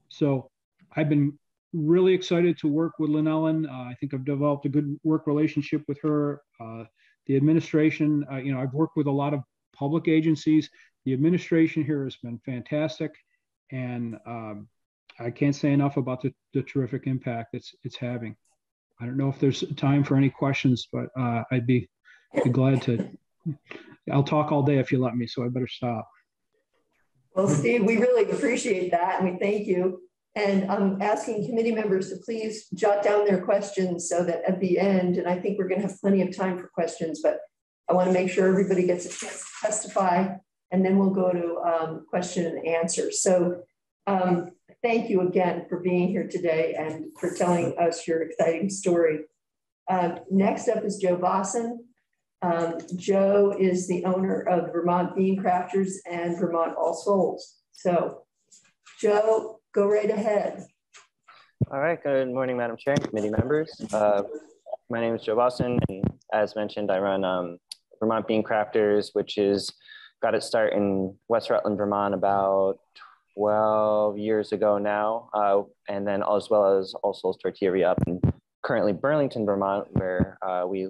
So I've been really excited to work with Lynn Ellen. Uh, I think I've developed a good work relationship with her. Uh, the administration, uh, you know, I've worked with a lot of public agencies. The administration here has been fantastic. And um, I can't say enough about the, the terrific impact it's, it's having. I don't know if there's time for any questions, but uh, I'd be, be glad to. I'll talk all day if you let me, so I better stop. Well, Steve, we really appreciate that and we thank you. And I'm asking committee members to please jot down their questions so that at the end, and I think we're going to have plenty of time for questions, but I want to make sure everybody gets a chance to testify and then we'll go to um, question and answer. So um, thank you again for being here today and for telling us your exciting story. Uh, next up is Joe Bossen. Um, Joe is the owner of Vermont Bean Crafters and Vermont All Souls. So Joe, go right ahead. All right, good morning, Madam Chair and committee members. Uh, my name is Joe Bossen, and as mentioned, I run um, Vermont Bean Crafters, which is got its start in West Rutland, Vermont about 12 years ago now, uh, and then as well as All Souls Tortilleria up in currently Burlington, Vermont, where uh, we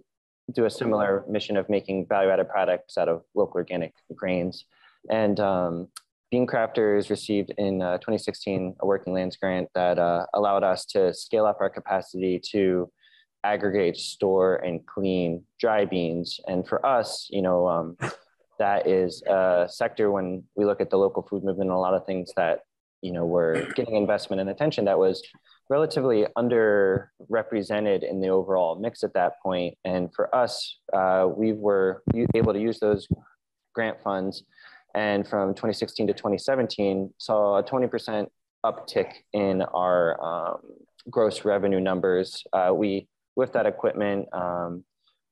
do a similar mission of making value-added products out of local organic grains. And um, Bean Crafters received in uh, 2016 a Working Lands grant that uh, allowed us to scale up our capacity to aggregate, store, and clean dry beans. And for us, you know, um, that is a sector when we look at the local food movement and a lot of things that you know were getting investment and attention that was relatively underrepresented in the overall mix at that point. and for us uh, we were able to use those grant funds and from 2016 to 2017 saw a 20% uptick in our um, gross revenue numbers uh, we with that equipment um,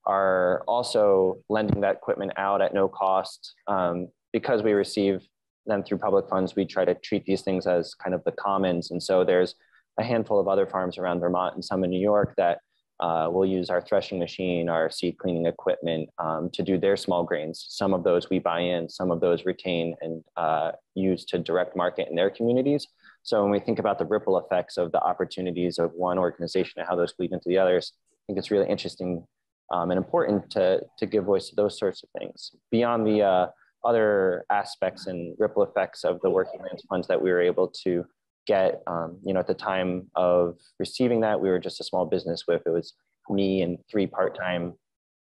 are also lending that equipment out at no cost. Um, because we receive them through public funds, we try to treat these things as kind of the commons. And so there's a handful of other farms around Vermont and some in New York that uh, will use our threshing machine, our seed cleaning equipment um, to do their small grains. Some of those we buy in, some of those retain and uh, use to direct market in their communities. So when we think about the ripple effects of the opportunities of one organization and how those bleed into the others, I think it's really interesting um, and important to, to give voice to those sorts of things. Beyond the uh, other aspects and ripple effects of the working lands funds that we were able to get, um, you know, at the time of receiving that, we were just a small business with, it was me and three part-time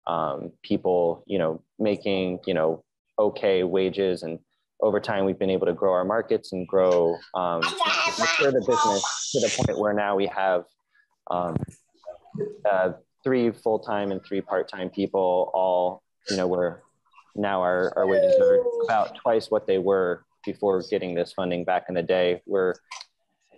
um, people, you know, making, you know, okay wages. And over time we've been able to grow our markets and grow um, mature the business to the point where now we have um, uh, three full-time and three part-time people all you know we're now our, our wages are about twice what they were before getting this funding back in the day we're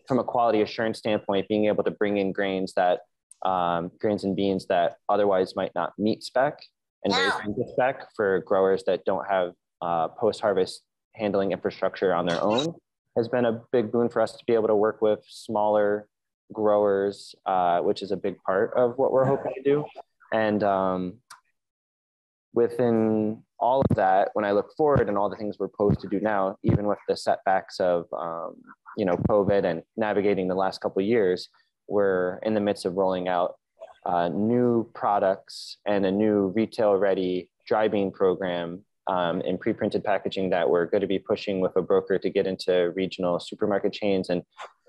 from a quality assurance standpoint being able to bring in grains that um, grains and beans that otherwise might not meet spec and raise into spec for growers that don't have uh, post-harvest handling infrastructure on their own has been a big boon for us to be able to work with smaller growers, uh, which is a big part of what we're hoping to do. And um, within all of that, when I look forward and all the things we're posed to do now, even with the setbacks of um, you know COVID and navigating the last couple years, we're in the midst of rolling out uh, new products and a new retail-ready dry bean program um, in pre-printed packaging that we're going to be pushing with a broker to get into regional supermarket chains. And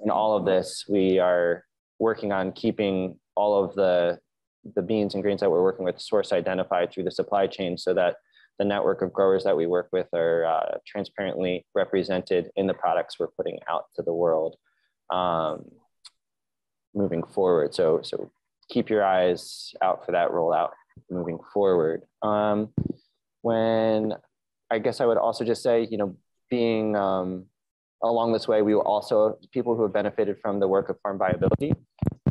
in all of this, we are working on keeping all of the, the beans and grains that we're working with source identified through the supply chain so that the network of growers that we work with are uh, transparently represented in the products we're putting out to the world um, moving forward. So, so keep your eyes out for that rollout moving forward. Um, when I guess I would also just say, you know, being um, along this way, we were also people who have benefited from the work of farm viability,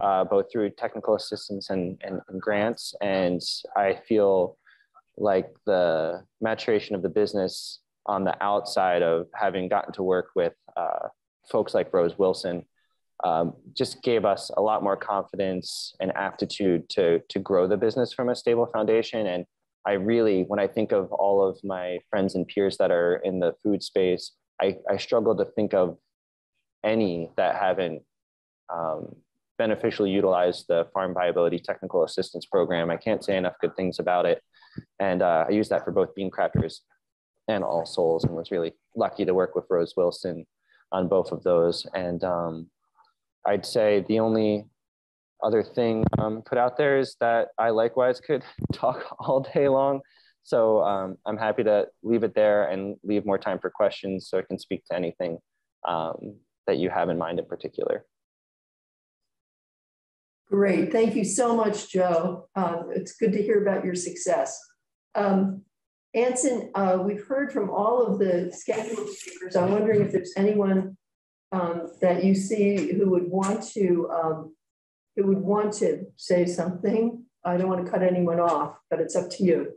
uh, both through technical assistance and, and, and, grants. And I feel like the maturation of the business on the outside of having gotten to work with uh, folks like Rose Wilson um, just gave us a lot more confidence and aptitude to, to grow the business from a stable foundation and I really, when I think of all of my friends and peers that are in the food space, I, I struggle to think of any that haven't um, beneficially utilized the Farm Viability Technical Assistance Program. I can't say enough good things about it. And uh, I use that for both bean crafters and All Souls and was really lucky to work with Rose Wilson on both of those. And um, I'd say the only other thing um, put out there is that I likewise could talk all day long. So um, I'm happy to leave it there and leave more time for questions so I can speak to anything um, that you have in mind in particular. Great. Thank you so much, Joe. Um, it's good to hear about your success. Um, Anson, uh, we've heard from all of the scheduled speakers. I'm wondering if there's anyone um, that you see who would want to um, who would want to say something. I don't want to cut anyone off, but it's up to you.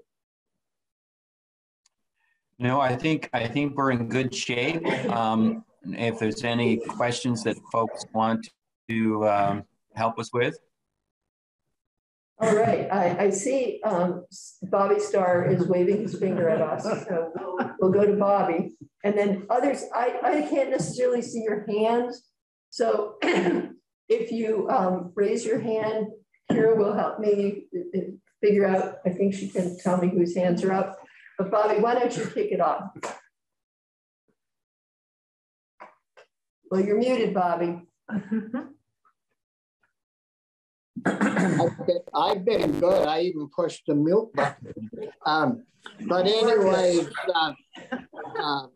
No, I think I think we're in good shape. Um, if there's any questions that folks want to um, help us with. All right, I, I see um, Bobby Starr is waving his finger at us, so we'll, we'll go to Bobby. And then others, I, I can't necessarily see your hands. So if you um, raise your hand, Kira will help me figure out, I think she can tell me whose hands are up. But Bobby, why don't you kick it off? Well, you're muted, Bobby. I've, been, I've been good. I even pushed the mute button. Um, but anyway, uh, uh,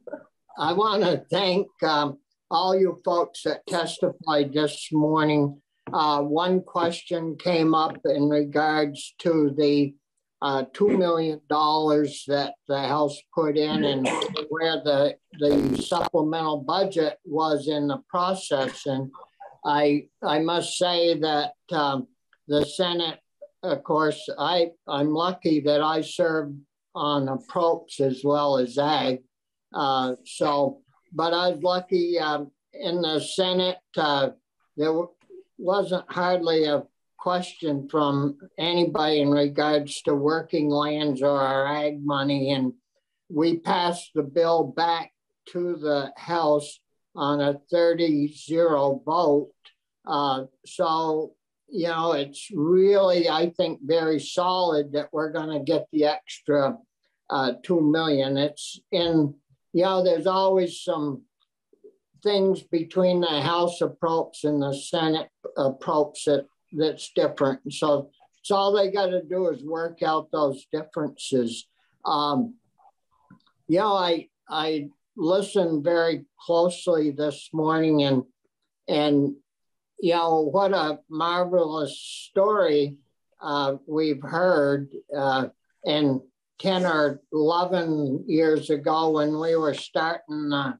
I want to thank um, all you folks that testified this morning. Uh, one question came up in regards to the uh, $2 million that the House put in and where the, the supplemental budget was in the process. And I, I must say that um, the Senate, of course, I, I'm lucky that I served on approps as well as ag. Uh, so, but I was lucky um, in the Senate, uh, there wasn't hardly a question from anybody in regards to working lands or our ag money. And we passed the bill back to the House on a 30 0 vote. Uh, so you know, it's really, I think, very solid that we're going to get the extra uh, two million. It's in, you know, there's always some things between the House approach and the Senate approach that that's different. So, so all they got to do is work out those differences. Um, you know, I I listened very closely this morning and and you know, what a marvelous story uh, we've heard. Uh, and 10 or 11 years ago, when we were starting the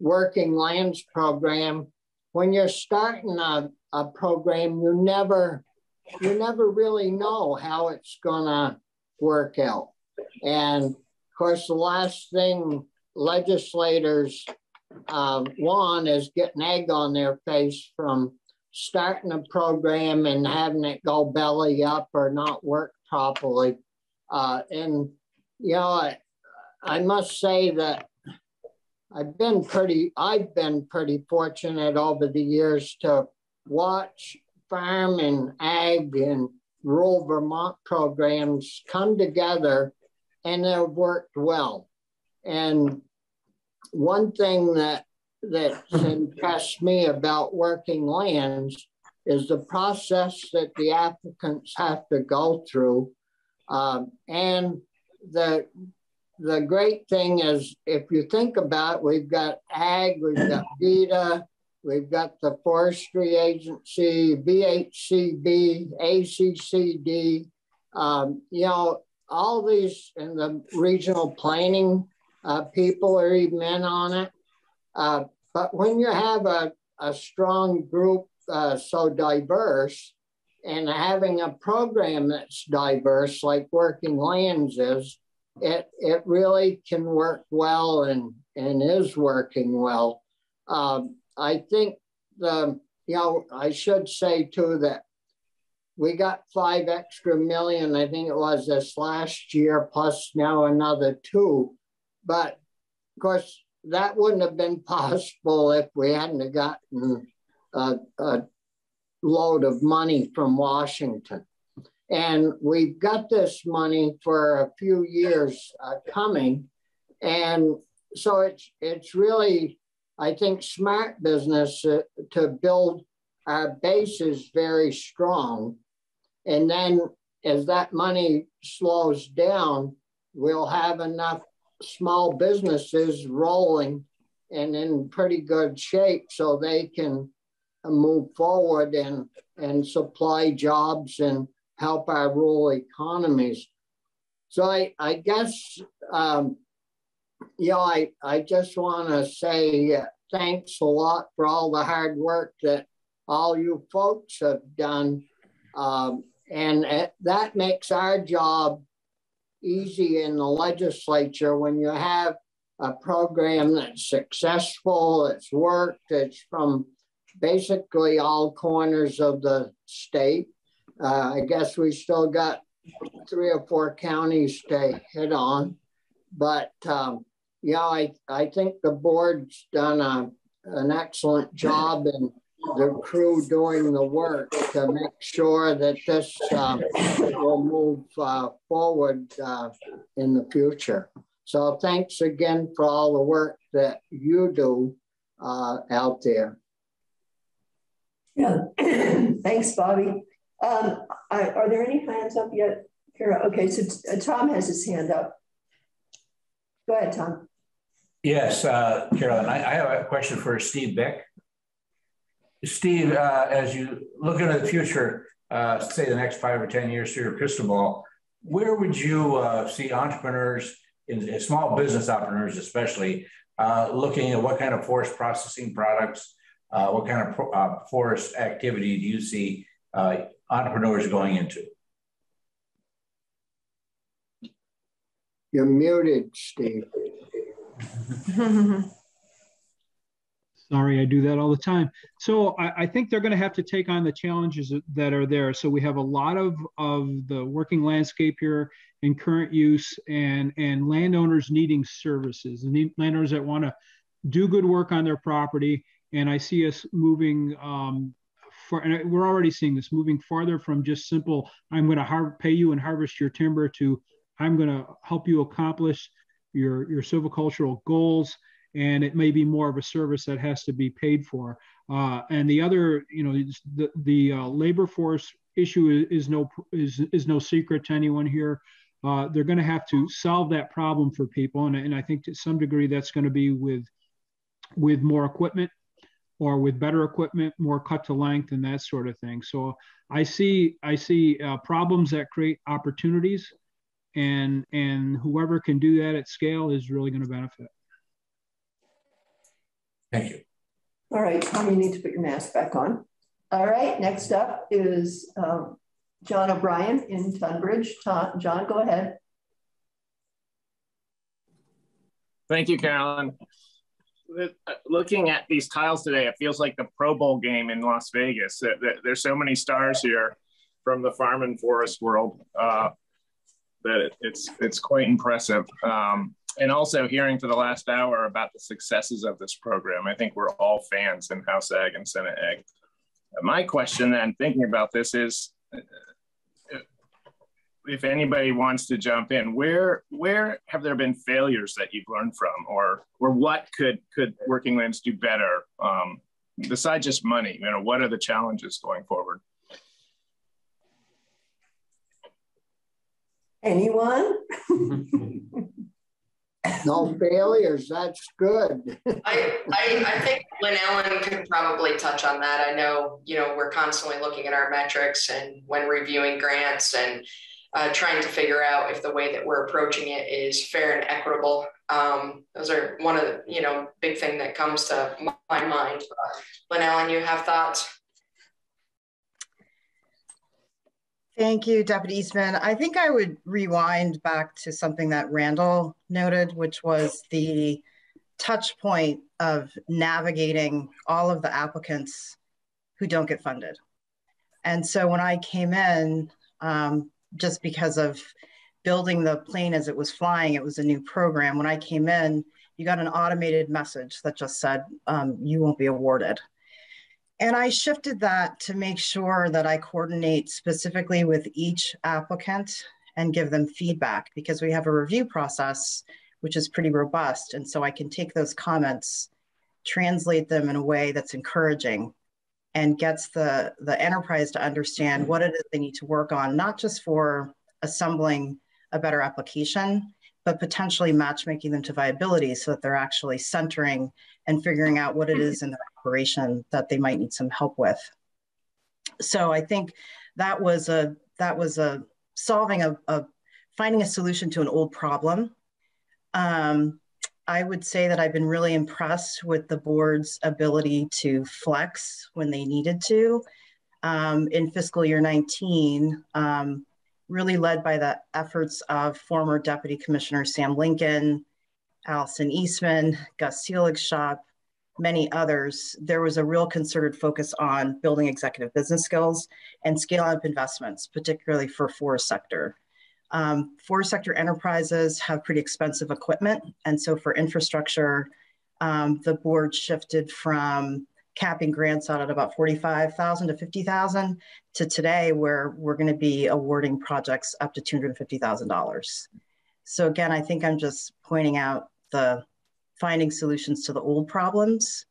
Working Lands program, when you're starting a, a program, you never you never really know how it's gonna work out. And of course, the last thing legislators uh, want is getting egg on their face from starting a program and having it go belly up or not work properly. Uh, and, you know, I, I must say that I've been pretty, I've been pretty fortunate over the years to watch farm and ag and rural Vermont programs come together and they've worked well. And one thing that that's impressed me about working lands is the process that the applicants have to go through. Um, and the, the great thing is, if you think about it, we've got ag, we've got VEDA, we've got the Forestry Agency, VHCB, ACCD, um, you know, all these and the regional planning uh, people are even in on it. Uh, but when you have a, a strong group uh, so diverse and having a program that's diverse, like Working Lands is, it, it really can work well and, and is working well. Um, I think the, you know, I should say too that we got five extra million, I think it was this last year, plus now another two. But of course, that wouldn't have been possible if we hadn't gotten a, a load of money from Washington. And we've got this money for a few years uh, coming. And so it's, it's really, I think, smart business uh, to build our base is very strong. And then as that money slows down, we'll have enough small businesses rolling and in pretty good shape so they can move forward and, and supply jobs and help our rural economies. So I, I guess, um, you know, I, I just want to say thanks a lot for all the hard work that all you folks have done. Um, and that makes our job easy in the legislature when you have a program that's successful, it's worked, it's from basically all corners of the state. Uh, I guess we still got three or four counties to hit on, but um, yeah, I, I think the board's done a, an excellent job in the crew doing the work to make sure that this um, will move uh, forward uh, in the future. So thanks again for all the work that you do uh, out there. Yeah, thanks, Bobby. Um, I, are there any hands up yet, Kara? Okay, so uh, Tom has his hand up. Go ahead, Tom. Yes, uh, Carolyn, I, I, have a question for Steve Beck. Steve, uh, as you look into the future, uh, say the next five or 10 years through your crystal ball, where would you uh, see entrepreneurs, in, in, small business entrepreneurs especially, uh, looking at what kind of forest processing products, uh, what kind of pro, uh, forest activity do you see entrepreneurs going into? You're muted, Steve. Sorry, I do that all the time. So I, I think they're going to have to take on the challenges that are there. So we have a lot of, of the working landscape here in current use and, and landowners needing services, and landowners that want to do good work on their property. And I see us moving um, for, and we're already seeing this moving farther from just simple, I'm going to pay you and harvest your timber to I'm going to help you accomplish your, your silvicultural goals and it may be more of a service that has to be paid for. Uh, and the other, you know, the the uh, labor force issue is, is, no is is no secret to anyone here. Uh, they're going to have to solve that problem for people, and, and I think to some degree that's going to be with with more equipment or with better equipment, more cut to length, and that sort of thing. So I see I see uh, problems that create opportunities, and and whoever can do that at scale is really going to benefit. Thank you. All right, Tom, you need to put your mask back on. All right, next up is um, John O'Brien in Tunbridge. Tom, John, go ahead. Thank you, Carolyn. Looking at these tiles today, it feels like the Pro Bowl game in Las Vegas. There's so many stars here from the farm and forest world uh, that it's it's quite impressive. Um, and also hearing for the last hour about the successes of this program. I think we're all fans in House Ag and Senate Ag. My question then, thinking about this, is uh, if anybody wants to jump in, where where have there been failures that you've learned from, or or what could could Working Lands do better um, besides just money? You know, what are the challenges going forward? Anyone? no failures. That's good. I, I, I think Lynn Ellen could probably touch on that. I know, you know, we're constantly looking at our metrics and when reviewing grants and uh, trying to figure out if the way that we're approaching it is fair and equitable. Um, those are one of the, you know, big thing that comes to my mind. Lynn Ellen, you have thoughts? Thank you, Deputy Eastman. I think I would rewind back to something that Randall noted, which was the touch point of navigating all of the applicants who don't get funded. And so when I came in, um, just because of building the plane as it was flying, it was a new program. When I came in you got an automated message that just said um, you won't be awarded. And I shifted that to make sure that I coordinate specifically with each applicant and give them feedback because we have a review process which is pretty robust. And so I can take those comments, translate them in a way that's encouraging and gets the, the enterprise to understand what it is they need to work on, not just for assembling a better application, but potentially matchmaking them to viability so that they're actually centering and figuring out what it is in their operation that they might need some help with. So I think that was a that was a solving a, a finding a solution to an old problem. Um, I would say that I've been really impressed with the board's ability to flex when they needed to. Um, in fiscal year 19, um, really led by the efforts of former Deputy Commissioner Sam Lincoln, Alyson Eastman, Gus Seelig-Shop, many others, there was a real concerted focus on building executive business skills and scaling up investments, particularly for forest sector. Um, forest sector enterprises have pretty expensive equipment. And so for infrastructure, um, the board shifted from capping grants out at about 45,000 to 50,000 to today where we're going to be awarding projects up to $250,000. So again, I think I'm just pointing out the finding solutions to the old problems.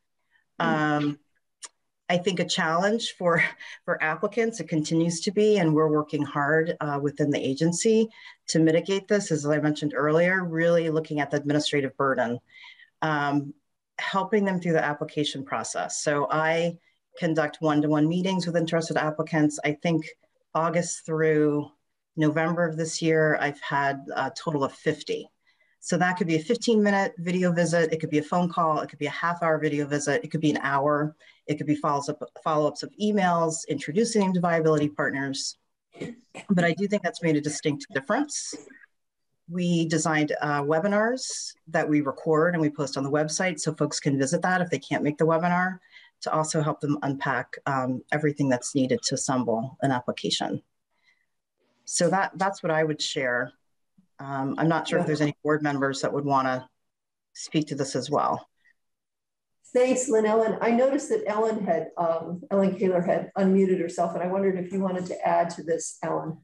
Um, I think a challenge for, for applicants, it continues to be, and we're working hard uh, within the agency to mitigate this, as I mentioned earlier, really looking at the administrative burden. Um, helping them through the application process. So I conduct one-to-one meetings with interested applicants. I think August through November of this year, I've had a total of 50. So that could be a 15 minute video visit. It could be a phone call. It could be a half hour video visit. It could be an hour. It could be follows up, follow-ups of emails, introducing them to viability partners. But I do think that's made a distinct difference we designed uh, webinars that we record and we post on the website so folks can visit that if they can't make the webinar to also help them unpack um, everything that's needed to assemble an application. So that, that's what I would share. Um, I'm not sure if there's any board members that would want to speak to this as well. Thanks, Lynn Ellen. I noticed that Ellen had, um, Ellen Kahler had unmuted herself and I wondered if you wanted to add to this, Ellen.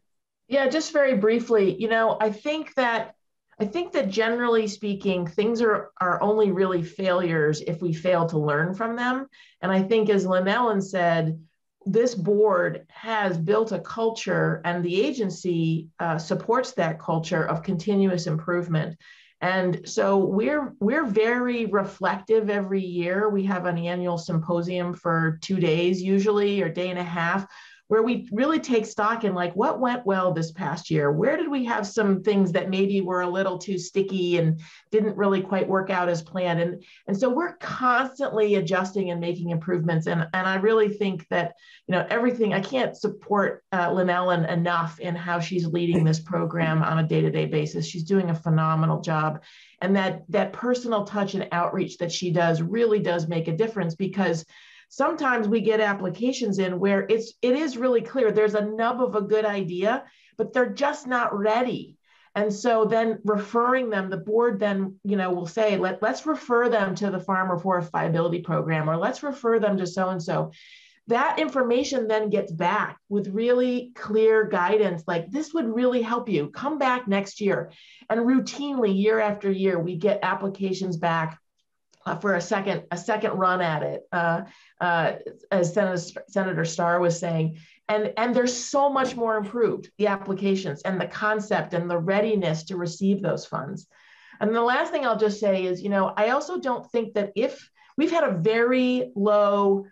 Yeah, just very briefly, you know, I think that I think that generally speaking, things are are only really failures if we fail to learn from them. And I think, as Lynn Ellen said, this board has built a culture, and the agency uh, supports that culture of continuous improvement. And so we're we're very reflective every year. We have an annual symposium for two days, usually, or day and a half, where we really take stock in like what went well this past year? Where did we have some things that maybe were a little too sticky and didn't really quite work out as planned? And and so we're constantly adjusting and making improvements. And and i really think that you know everything i can't support uh, lynn ellen enough in how she's leading this program on a day-to-day basis. She's doing a phenomenal job. And that that personal touch and outreach that she does really does make a difference because sometimes we get applications in where it's it is really clear there's a nub of a good idea but they're just not ready. And so then referring them the board then you know will say Let, let's refer them to the farmer forest viability program or let's refer them to so and so that information then gets back with really clear guidance like this would really help you. Come back next year. And routinely year after year we get applications back for a second a second run at it, uh, uh, as Senator, Senator Starr was saying. And, and there's so much more improved, the applications and the concept and the readiness to receive those funds. And the last thing I'll just say is, you know, I also don't think that if we've had a very low,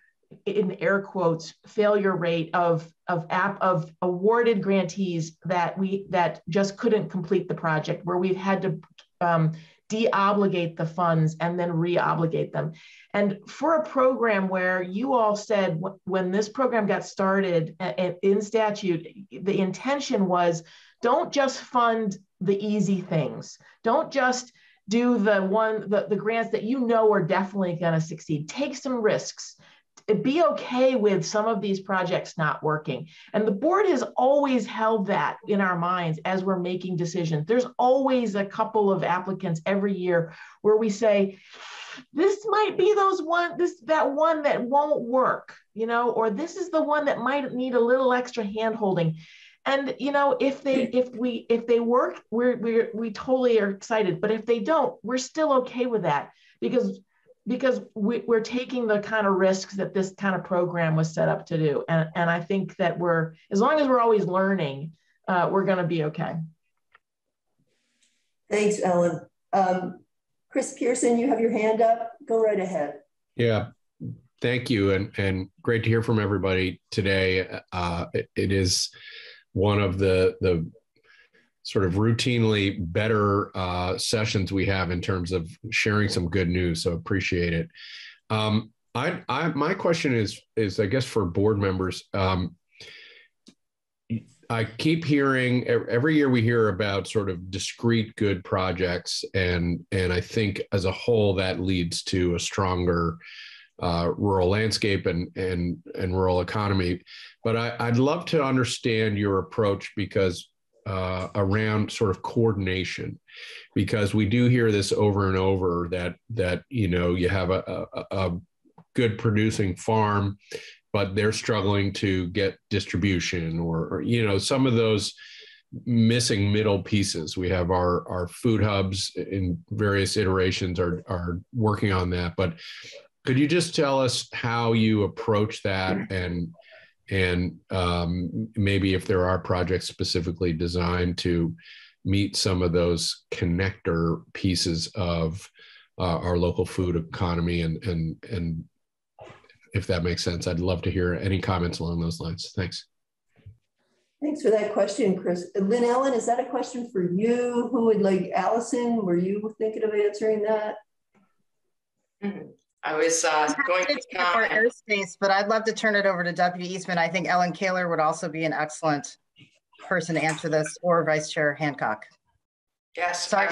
in air quotes, failure rate of of app of awarded grantees that we that just couldn't complete the project, where we've had to um, de-obligate the funds and then re-obligate them. And for a program where you all said when this program got started uh, in statute, the intention was don't just fund the easy things. Don't just do the one the, the grants that you know are definitely going to succeed. Take some risks be okay with some of these projects not working. And the board has always held that in our minds as we're making decisions. There's always a couple of applicants every year where we say, this might be those one this that one that won't work you know or this is the one that might need a little extra hand holding and you know if they if we if they work we're, we're we totally are excited but if they don't we're still okay with that because because we, are taking the kind of risks that this kind of program was set up to do. And, and I think that we're, as long as we're always learning, uh, we're going to be okay. Thanks, Ellen. Um, Chris Pearson, you have your hand up. Go right ahead. Yeah, thank you. And, and great to hear from everybody today. Uh, it, it is one of the, the sort of routinely better uh, sessions we have in terms of sharing some good news. So appreciate it. Um, I, I, my question is, is I guess for board members. Um, I keep hearing every year we hear about sort of discrete good projects, and and I think as a whole that leads to a stronger uh, rural landscape and and and rural economy. But I, I'd love to understand your approach because uh, around sort of coordination because we do hear this over and over that that you know you have a, a, a good producing farm but they're struggling to get distribution or, or, you know some of those missing middle pieces. We have our our food hubs in various iterations are are working on that but could you just tell us how you approach that and and um, maybe if there are projects specifically designed to meet some of those connector pieces of uh, our local food economy and and and if that makes sense i'd love to hear any comments along those lines. Thanks. Thanks for that question chris. Lynn ellen is that a question for you? Who would like alyson were you thinking of answering that? Mm -hmm. I was uh, going to for airspace, but I'd love to turn it over to Deputy Eastman. I think Ellen Kahler would also be an excellent person to answer this, or Vice Chair Hancock. Yes, Sorry,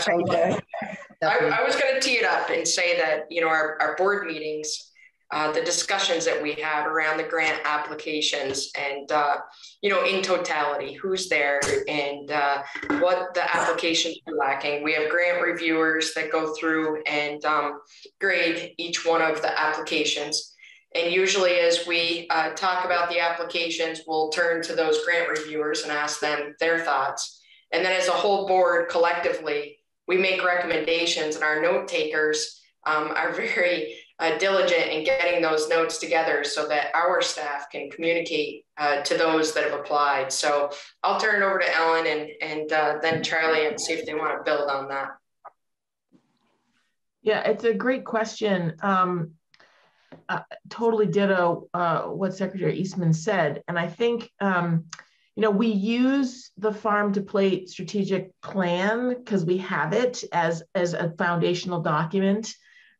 I, I was going to tee it up and say that you know our, our board meetings uh, the discussions that we had around the grant applications and uh, you know in totality who's there and uh, what the applications are lacking. We have grant reviewers that go through and um, grade each one of the applications. And usually as we uh, talk about the applications we'll turn to those grant reviewers and ask them their thoughts. And then as a whole board collectively we make recommendations and our note takers um, are very uh, diligent in getting those notes together so that our staff can communicate uh, to those that have applied. So I'll turn it over to Ellen and, and uh, then Charlie and see if they want to build on that. Yeah, it's a great question. Um, uh, totally ditto uh, what Secretary Eastman said. And I think, um, you know, we use the farm to plate strategic plan because we have it as, as a foundational document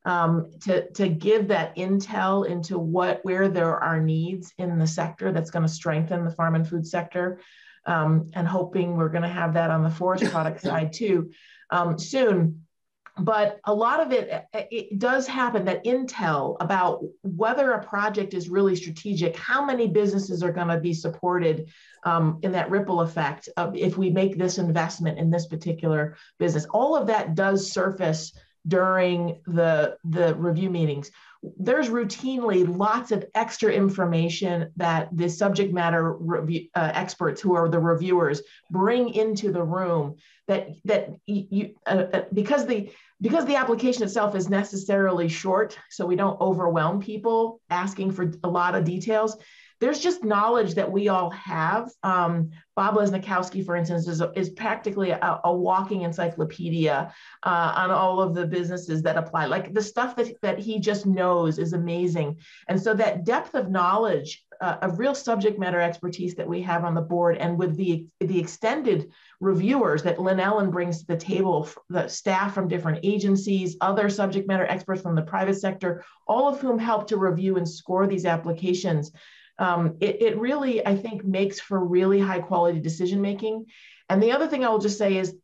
um, to, to give that intel into what where there are needs in the sector that's going to strengthen the farm and food sector. Um, and hoping we're going to have that on the forest product side too um, soon. But a lot of it, it does happen that intel about whether a project is really strategic, how many businesses are going to be supported um, in that ripple effect of if we make this investment in this particular business. All of that does surface during the, the review meetings. There's routinely lots of extra information that the subject matter review, uh, experts, who are the reviewers, bring into the room. That that you uh, uh, because the because the application itself is necessarily short, so we don't overwhelm people asking for a lot of details there's just knowledge that we all have. Um, Bob Lesnikowski, for instance, is, is practically a, a walking encyclopedia uh, on all of the businesses that apply. Like the stuff that, that he just knows is amazing. And so that depth of knowledge, uh, of real subject matter expertise that we have on the board and with the, the extended reviewers that Lynn Ellen brings to the table, the staff from different agencies, other subject matter experts from the private sector, all of whom help to review and score these applications um, it, it really, I think, makes for really high quality decision making. And the other thing I will just say is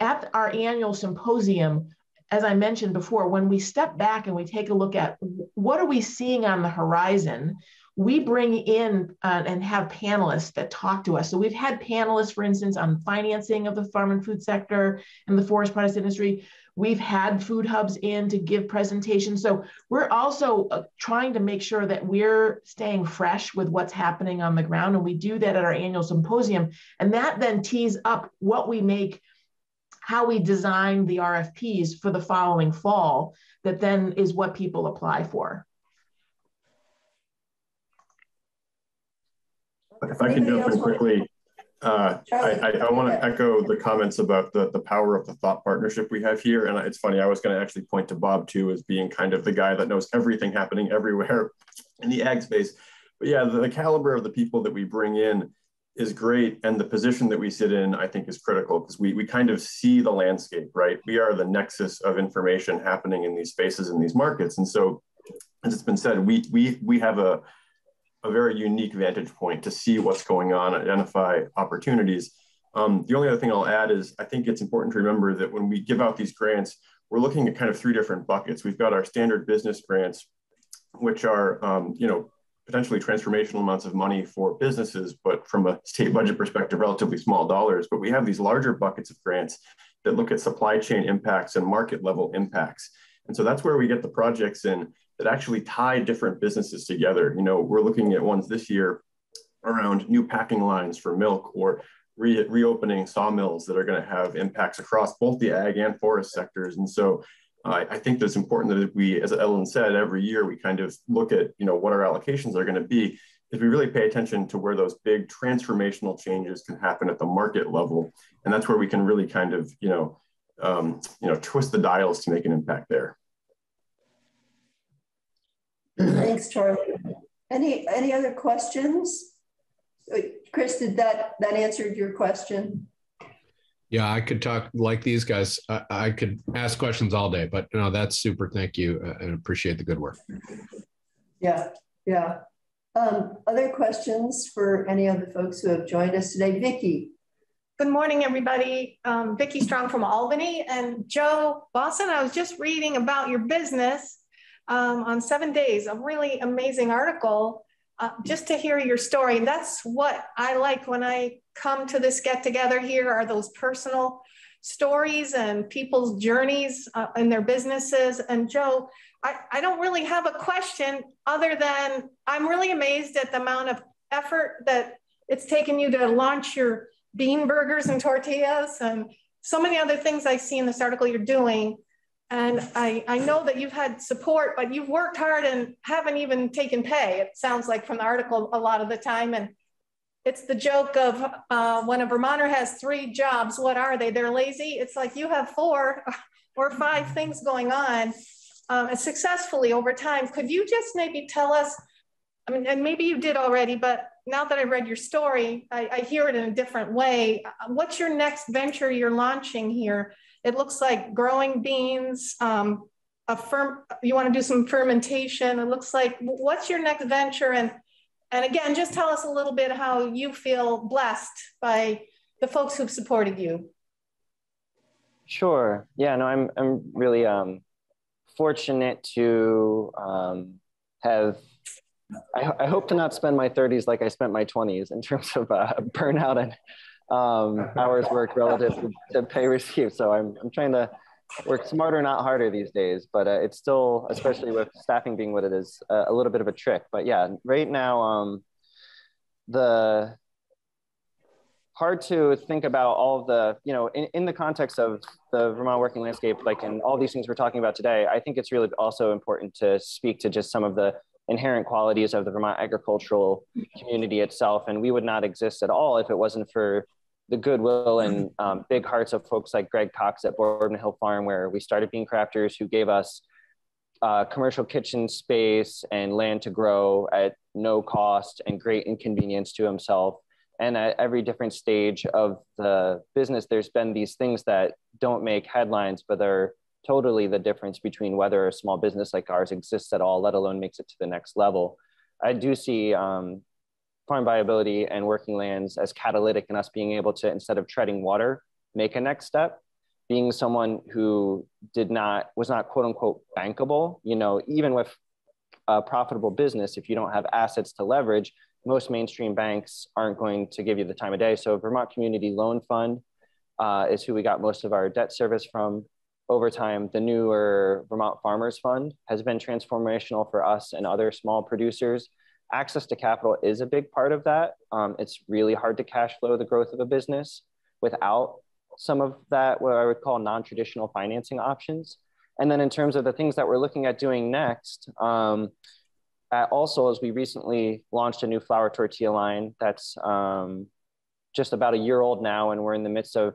at our annual symposium, as I mentioned before, when we step back and we take a look at what are we seeing on the horizon, we bring in uh, and have panelists that talk to us. So we've had panelists, for instance, on financing of the farm and food sector and the forest products industry. We've had food hubs in to give presentations. So we're also uh, trying to make sure that we're staying fresh with what's happening on the ground. And we do that at our annual symposium. And that then tees up what we make, how we design the RFPs for the following fall, that then is what people apply for. If I can jump in quickly, uh, I, I, I want to echo the comments about the, the power of the thought partnership we have here. And it's funny, I was going to actually point to Bob too as being kind of the guy that knows everything happening everywhere in the ag space. But yeah, the, the caliber of the people that we bring in is great. And the position that we sit in, I think, is critical because we, we kind of see the landscape, right? We are the nexus of information happening in these spaces in these markets. And so, as it's been said, we, we, we have a, a very unique vantage point to see what's going on, identify opportunities. Um, the only other thing I'll add is I think it's important to remember that when we give out these grants, we're looking at kind of three different buckets. We've got our standard business grants, which are, um, you know, potentially transformational amounts of money for businesses, but from a state budget perspective, relatively small dollars. But we have these larger buckets of grants that look at supply chain impacts and market level impacts. And so that's where we get the projects in that actually tie different businesses together. You know, we're looking at ones this year around new packing lines for milk or re- reopening sawmills that are going to have impacts across both the ag and forest sectors. And so uh, I think that's important that we, as Ellen said, every year we kind of look at, you know, what our allocations are going to be is we really pay attention to where those big transformational changes can happen at the market level. And that's where we can really kind of, you know, um, you know, twist the dials to make an impact there. Thanks, Charlie. Any any other questions? Chris, did that that answered your question? Yeah, I could talk like these guys. I, I could ask questions all day, but no, that's super. Thank you, uh, and appreciate the good work. Yeah, yeah. Um, other questions for any of the folks who have joined us today? Vicki. Good morning, everybody. Um, Vicki Strong from Albany. And Joe Bossen, I was just reading about your business um, on seven days, a really amazing article uh, just to hear your story. That's what I like when I come to this get together here are those personal stories and people's journeys uh, in their businesses. And Joe, I, I don't really have a question other than I'm really amazed at the amount of effort that it's taken you to launch your bean burgers and tortillas and so many other things I see in this article you're doing. And I, I know that you've had support, but you've worked hard and haven't even taken pay. It sounds like from the article a lot of the time. And it's the joke of uh, when a Vermonter has three jobs, what are they? They're lazy. It's like you have four or five things going on um, and successfully over time. Could you just maybe tell us? I mean, and maybe you did already, but now that I read your story, I, I hear it in a different way. What's your next venture you're launching here? It looks like growing beans, um, a firm, you want to do some fermentation. It looks like, what's your next venture? And, and again, just tell us a little bit how you feel blessed by the folks who've supported you. Sure. Yeah, no, I'm, I'm really um, fortunate to um, have I, I, hope to not spend my 30s like I spent my 20s in terms of uh, burnout and um, hours worked relative to, to, pay received. So I'm, I'm trying to work smarter, not harder these days. But uh, it's still, especially with staffing being what it is, uh, a little bit of a trick. But yeah, right now, um, the hard to think about all the, you know, in, in the context of the Vermont working landscape, like in all these things we're talking about today, I think it's really also important to speak to just some of the inherent qualities of the Vermont agricultural community itself. And we would not exist at all if it wasn't for the goodwill and um, big hearts of folks like Greg Cox at Boardman Hill Farm, where we started Bean Crafters, who gave us uh, commercial kitchen space and land to grow at no cost and great inconvenience to himself. And at every different stage of the business, there's been these things that don't make headlines, but they're totally the difference between whether a small business like ours exists at all, let alone makes it to the next level. I do see um, farm viability and working lands as catalytic in us being able to, instead of treading water, make a next step. being someone who did not was not quote unquote bankable you know even with a profitable business if you don't have assets to leverage most mainstream banks aren't going to give you the time of day. So vermont community loan fund uh, is who we got most of our debt service from. Over time the newer vermont farmers fund has been transformational for us and other small producers access to capital is a big part of that um, it's really hard to cash flow the growth of a business without some of that, what I would call non-traditional financing options. And then in terms of the things that we're looking at doing next, um, also as we recently launched a new flour tortilla line that's um, just about a year old now, and we're in the midst of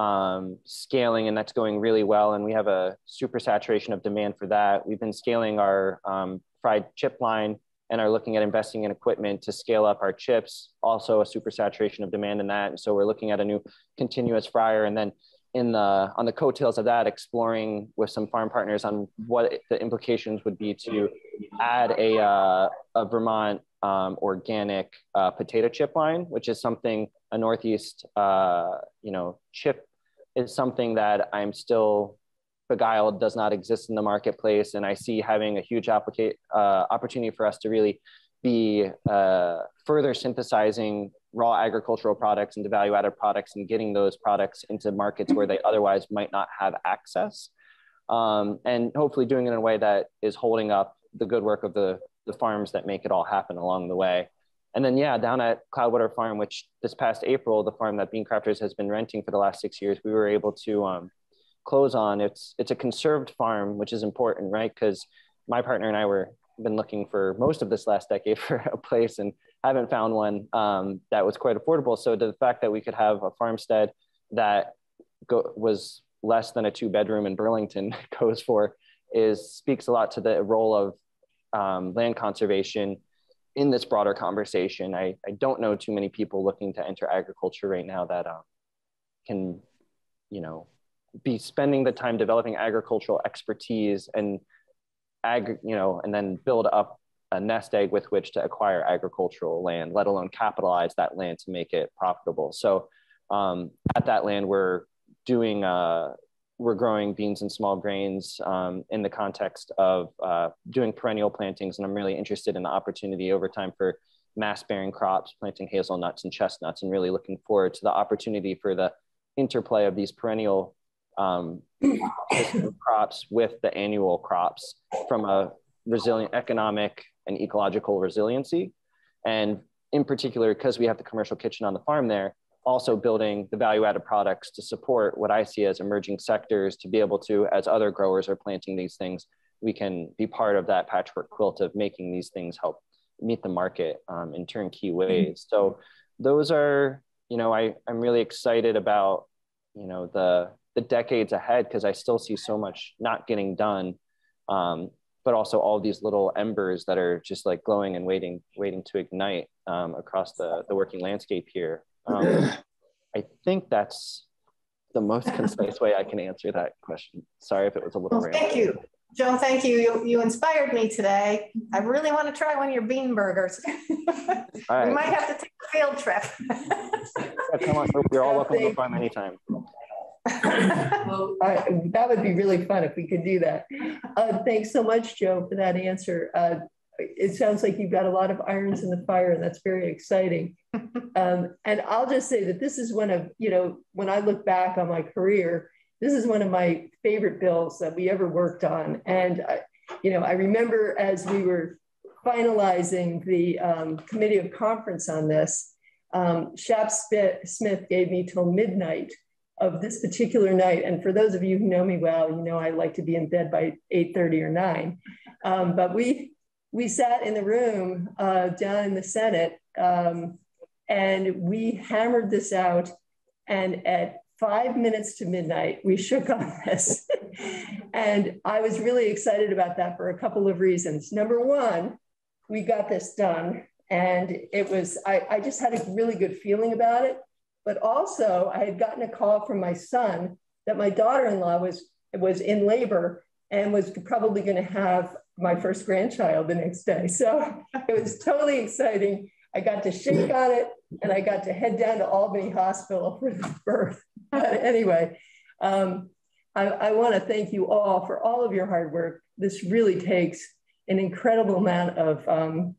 um, scaling, and that's going really well. And we have a super saturation of demand for that. We've been scaling our um, fried chip line and are looking at investing in equipment to scale up our chips. Also, a super saturation of demand in that. And so we're looking at a new continuous fryer, and then in the on the coattails of that, exploring with some farm partners on what the implications would be to add a uh, a Vermont um, organic uh, potato chip line, which is something a Northeast uh, you know chip is something that I'm still beguiled does not exist in the marketplace and i see having a huge applica- uh, opportunity for us to really be uh, further synthesizing raw agricultural products into value added products and getting those products into markets where they otherwise might not have access um, and hopefully doing it in a way that is holding up the good work of the, the farms that make it all happen along the way. And then yeah down at cloudwater farm which this past april the farm that bean crafters has been renting for the last six years we were able to um, close on. It's it's a conserved farm, which is important, right? Because my partner and I were been looking for most of this last decade for a place and haven't found one um, that was quite affordable. So the fact that we could have a farmstead that go, was less than a two bedroom in Burlington goes for is speaks a lot to the role of um, land conservation in this broader conversation. I, I don't know too many people looking to enter agriculture right now that um, can, you know, be spending the time developing agricultural expertise and ag, you know, and then build up a nest egg with which to acquire agricultural land, let alone capitalize that land to make it profitable. So um, at that land, we're doing, uh, we're growing beans and small grains um, in the context of uh, doing perennial plantings. And I'm really interested in the opportunity over time for mass bearing crops, planting hazelnuts and chestnuts, and really looking forward to the opportunity for the interplay of these perennial um, crops with the annual crops from a resilient economic and ecological resiliency. And in particular, because we have the commercial kitchen on the farm there, also building the value added products to support what I see as emerging sectors to be able to, as other growers are planting these things, we can be part of that patchwork quilt of making these things help meet the market um, in turnkey ways. So those are, you know, I, I'm really excited about, you know, the the decades ahead because I still see so much not getting done. Um, but also all these little embers that are just like glowing and waiting, waiting to ignite um, across the, the working landscape here. Um, I think that's the most concise way I can answer that question. Sorry if it was a little. Well, thank you, Joe. Thank you. you. You inspired me today. I really want to try one of your bean burgers. right. We might have to take a field trip. yeah, come on, you're all welcome to farm anytime that would be really fun if we could do that. Uh, thanks so much, Joe, for that answer. Uh, it sounds like you've got a lot of irons in the fire, and that's very exciting. Um, and I'll just say that this is one of, you know, when I look back on my career, this is one of my favorite bills that we ever worked on. And, I, you know, I remember as we were finalizing the um, committee of conference on this, um, Shap Smith gave me till midnight of this particular night. And for those of you who know me well, you know I like to be in bed by 8:30 or 9. Um, but we we sat in the room uh, down in the Senate um, and we hammered this out. And at five minutes to midnight, we shook on this. and I was really excited about that for a couple of reasons. Number one, we got this done. And it was, I, I just had a really good feeling about it. But also, I had gotten a call from my son that my daughter-in-law was was in labor and was probably going to have my first grandchild the next day. So it was totally exciting. I got to shake on it and I got to head down to Albany Hospital for the birth. But anyway, Um, I, I want to thank you all for all of your hard work. This really takes an incredible amount of um,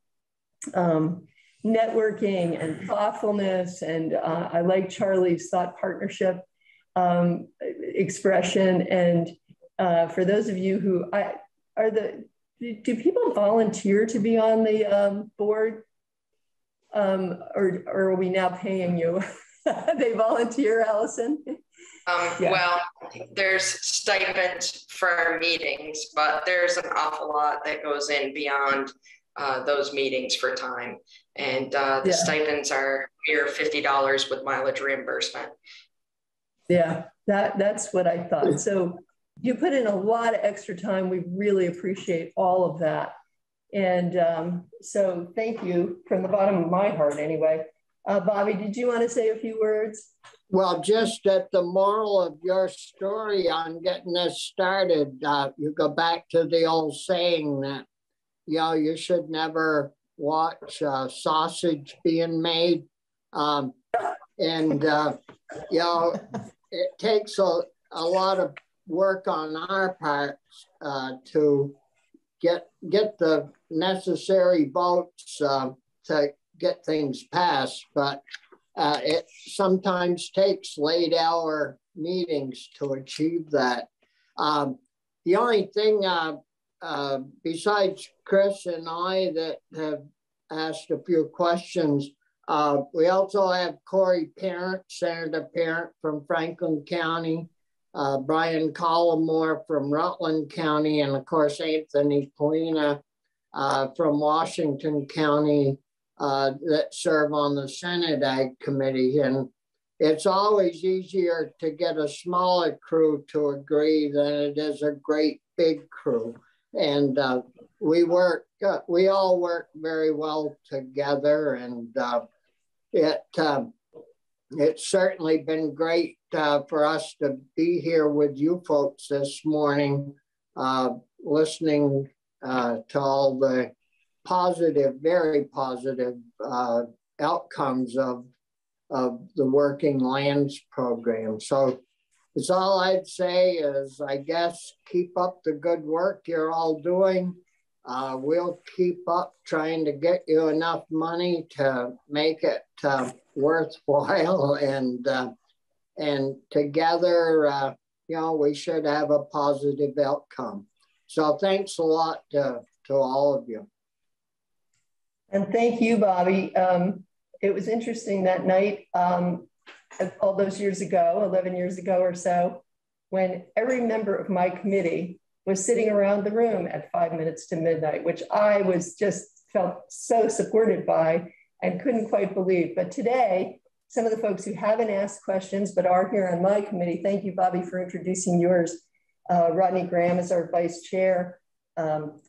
um, networking and thoughtfulness. And uh, I like Charlie's thought partnership um, expression. And uh, for those of you who I are the do people volunteer to be on the um, board, um, or, or are we now paying you? they volunteer, Alyson. Um, yeah. Well, there's stipends for meetings, but there's an awful lot that goes in beyond uh, those meetings for time. And uh, the yeah. stipends are here $50 with mileage reimbursement. Yeah, that, that's what I thought. So you put in a lot of extra time. We really appreciate all of that. And um, so thank you from the bottom of my heart anyway. Uh, Bobby, did you want to say a few words? Well, just at the moral of your story on getting this started, uh, you go back to the old saying that, you know, you should never watch uh, sausage being made. Um, and, uh, you know, it takes a, a lot of work on our part uh, to get get the necessary votes uh, to get things passed, but uh, it sometimes takes late hour meetings to achieve that. Um, the only thing uh, besides Chris and I that have asked a few questions, uh, we also have Corey Parent, Senator Parent from Franklin County, uh, Brian Collamore from Rutland County, and of course Anthony Pollina uh, from Washington County uh, that serve on the Senate Ag Committee. And it's always easier to get a smaller crew to agree than it is a great big crew. And uh, we work, uh, we all work very well together. And uh, it, um, it's certainly been great uh, for us to be here with you folks this morning, uh, listening uh, to all the positive, very positive outcomes of, of the Working Lands program. So it's all I'd say is, I guess, keep up the good work you're all doing. Uh, we'll keep up trying to get you enough money to make it uh, worthwhile and uh, and together, uh, you know, we should have a positive outcome. So thanks a lot to, to all of you. And thank you, Bobby. Um, it was interesting that night, um, all those years ago, 11 years ago or so, when every member of my committee was sitting around the room at five minutes to midnight, which I was just felt so supported by and couldn't quite believe. But today, some of the folks who haven't asked questions but are here on my committee, thank you, Bobby, for introducing yours. Uh, Rodney Graham is our vice chair. Um,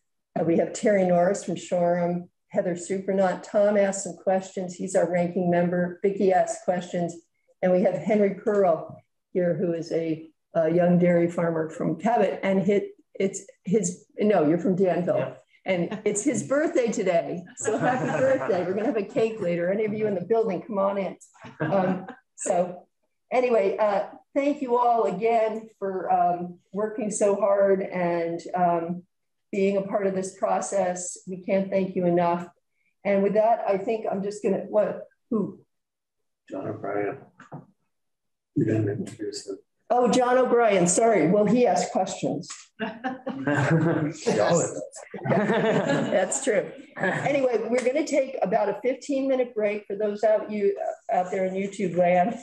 we have Terry Norris from Shoreham, Heather Surprenant. Tom asked some questions. He's our ranking member. Vicki asked questions. And we have Henry Pearl here, who is a, a young dairy farmer from Cabot. And hit, it's his, no, you're from Danville. Yeah. And it's his birthday today. So happy birthday. We're going to have a cake later. Any of you in the building, come on in. Um, so anyway, uh, thank you all again for um, working so hard and um, being a part of this process. We can't thank you enough. And with that, I think I'm just gonna, what, who? John O'Brien. You didn't introduce him. Oh, John O'Brien, sorry. Well, he asked questions. That's true. Anyway, we're going to take about a 15 minute break for those out you out there in YouTube land.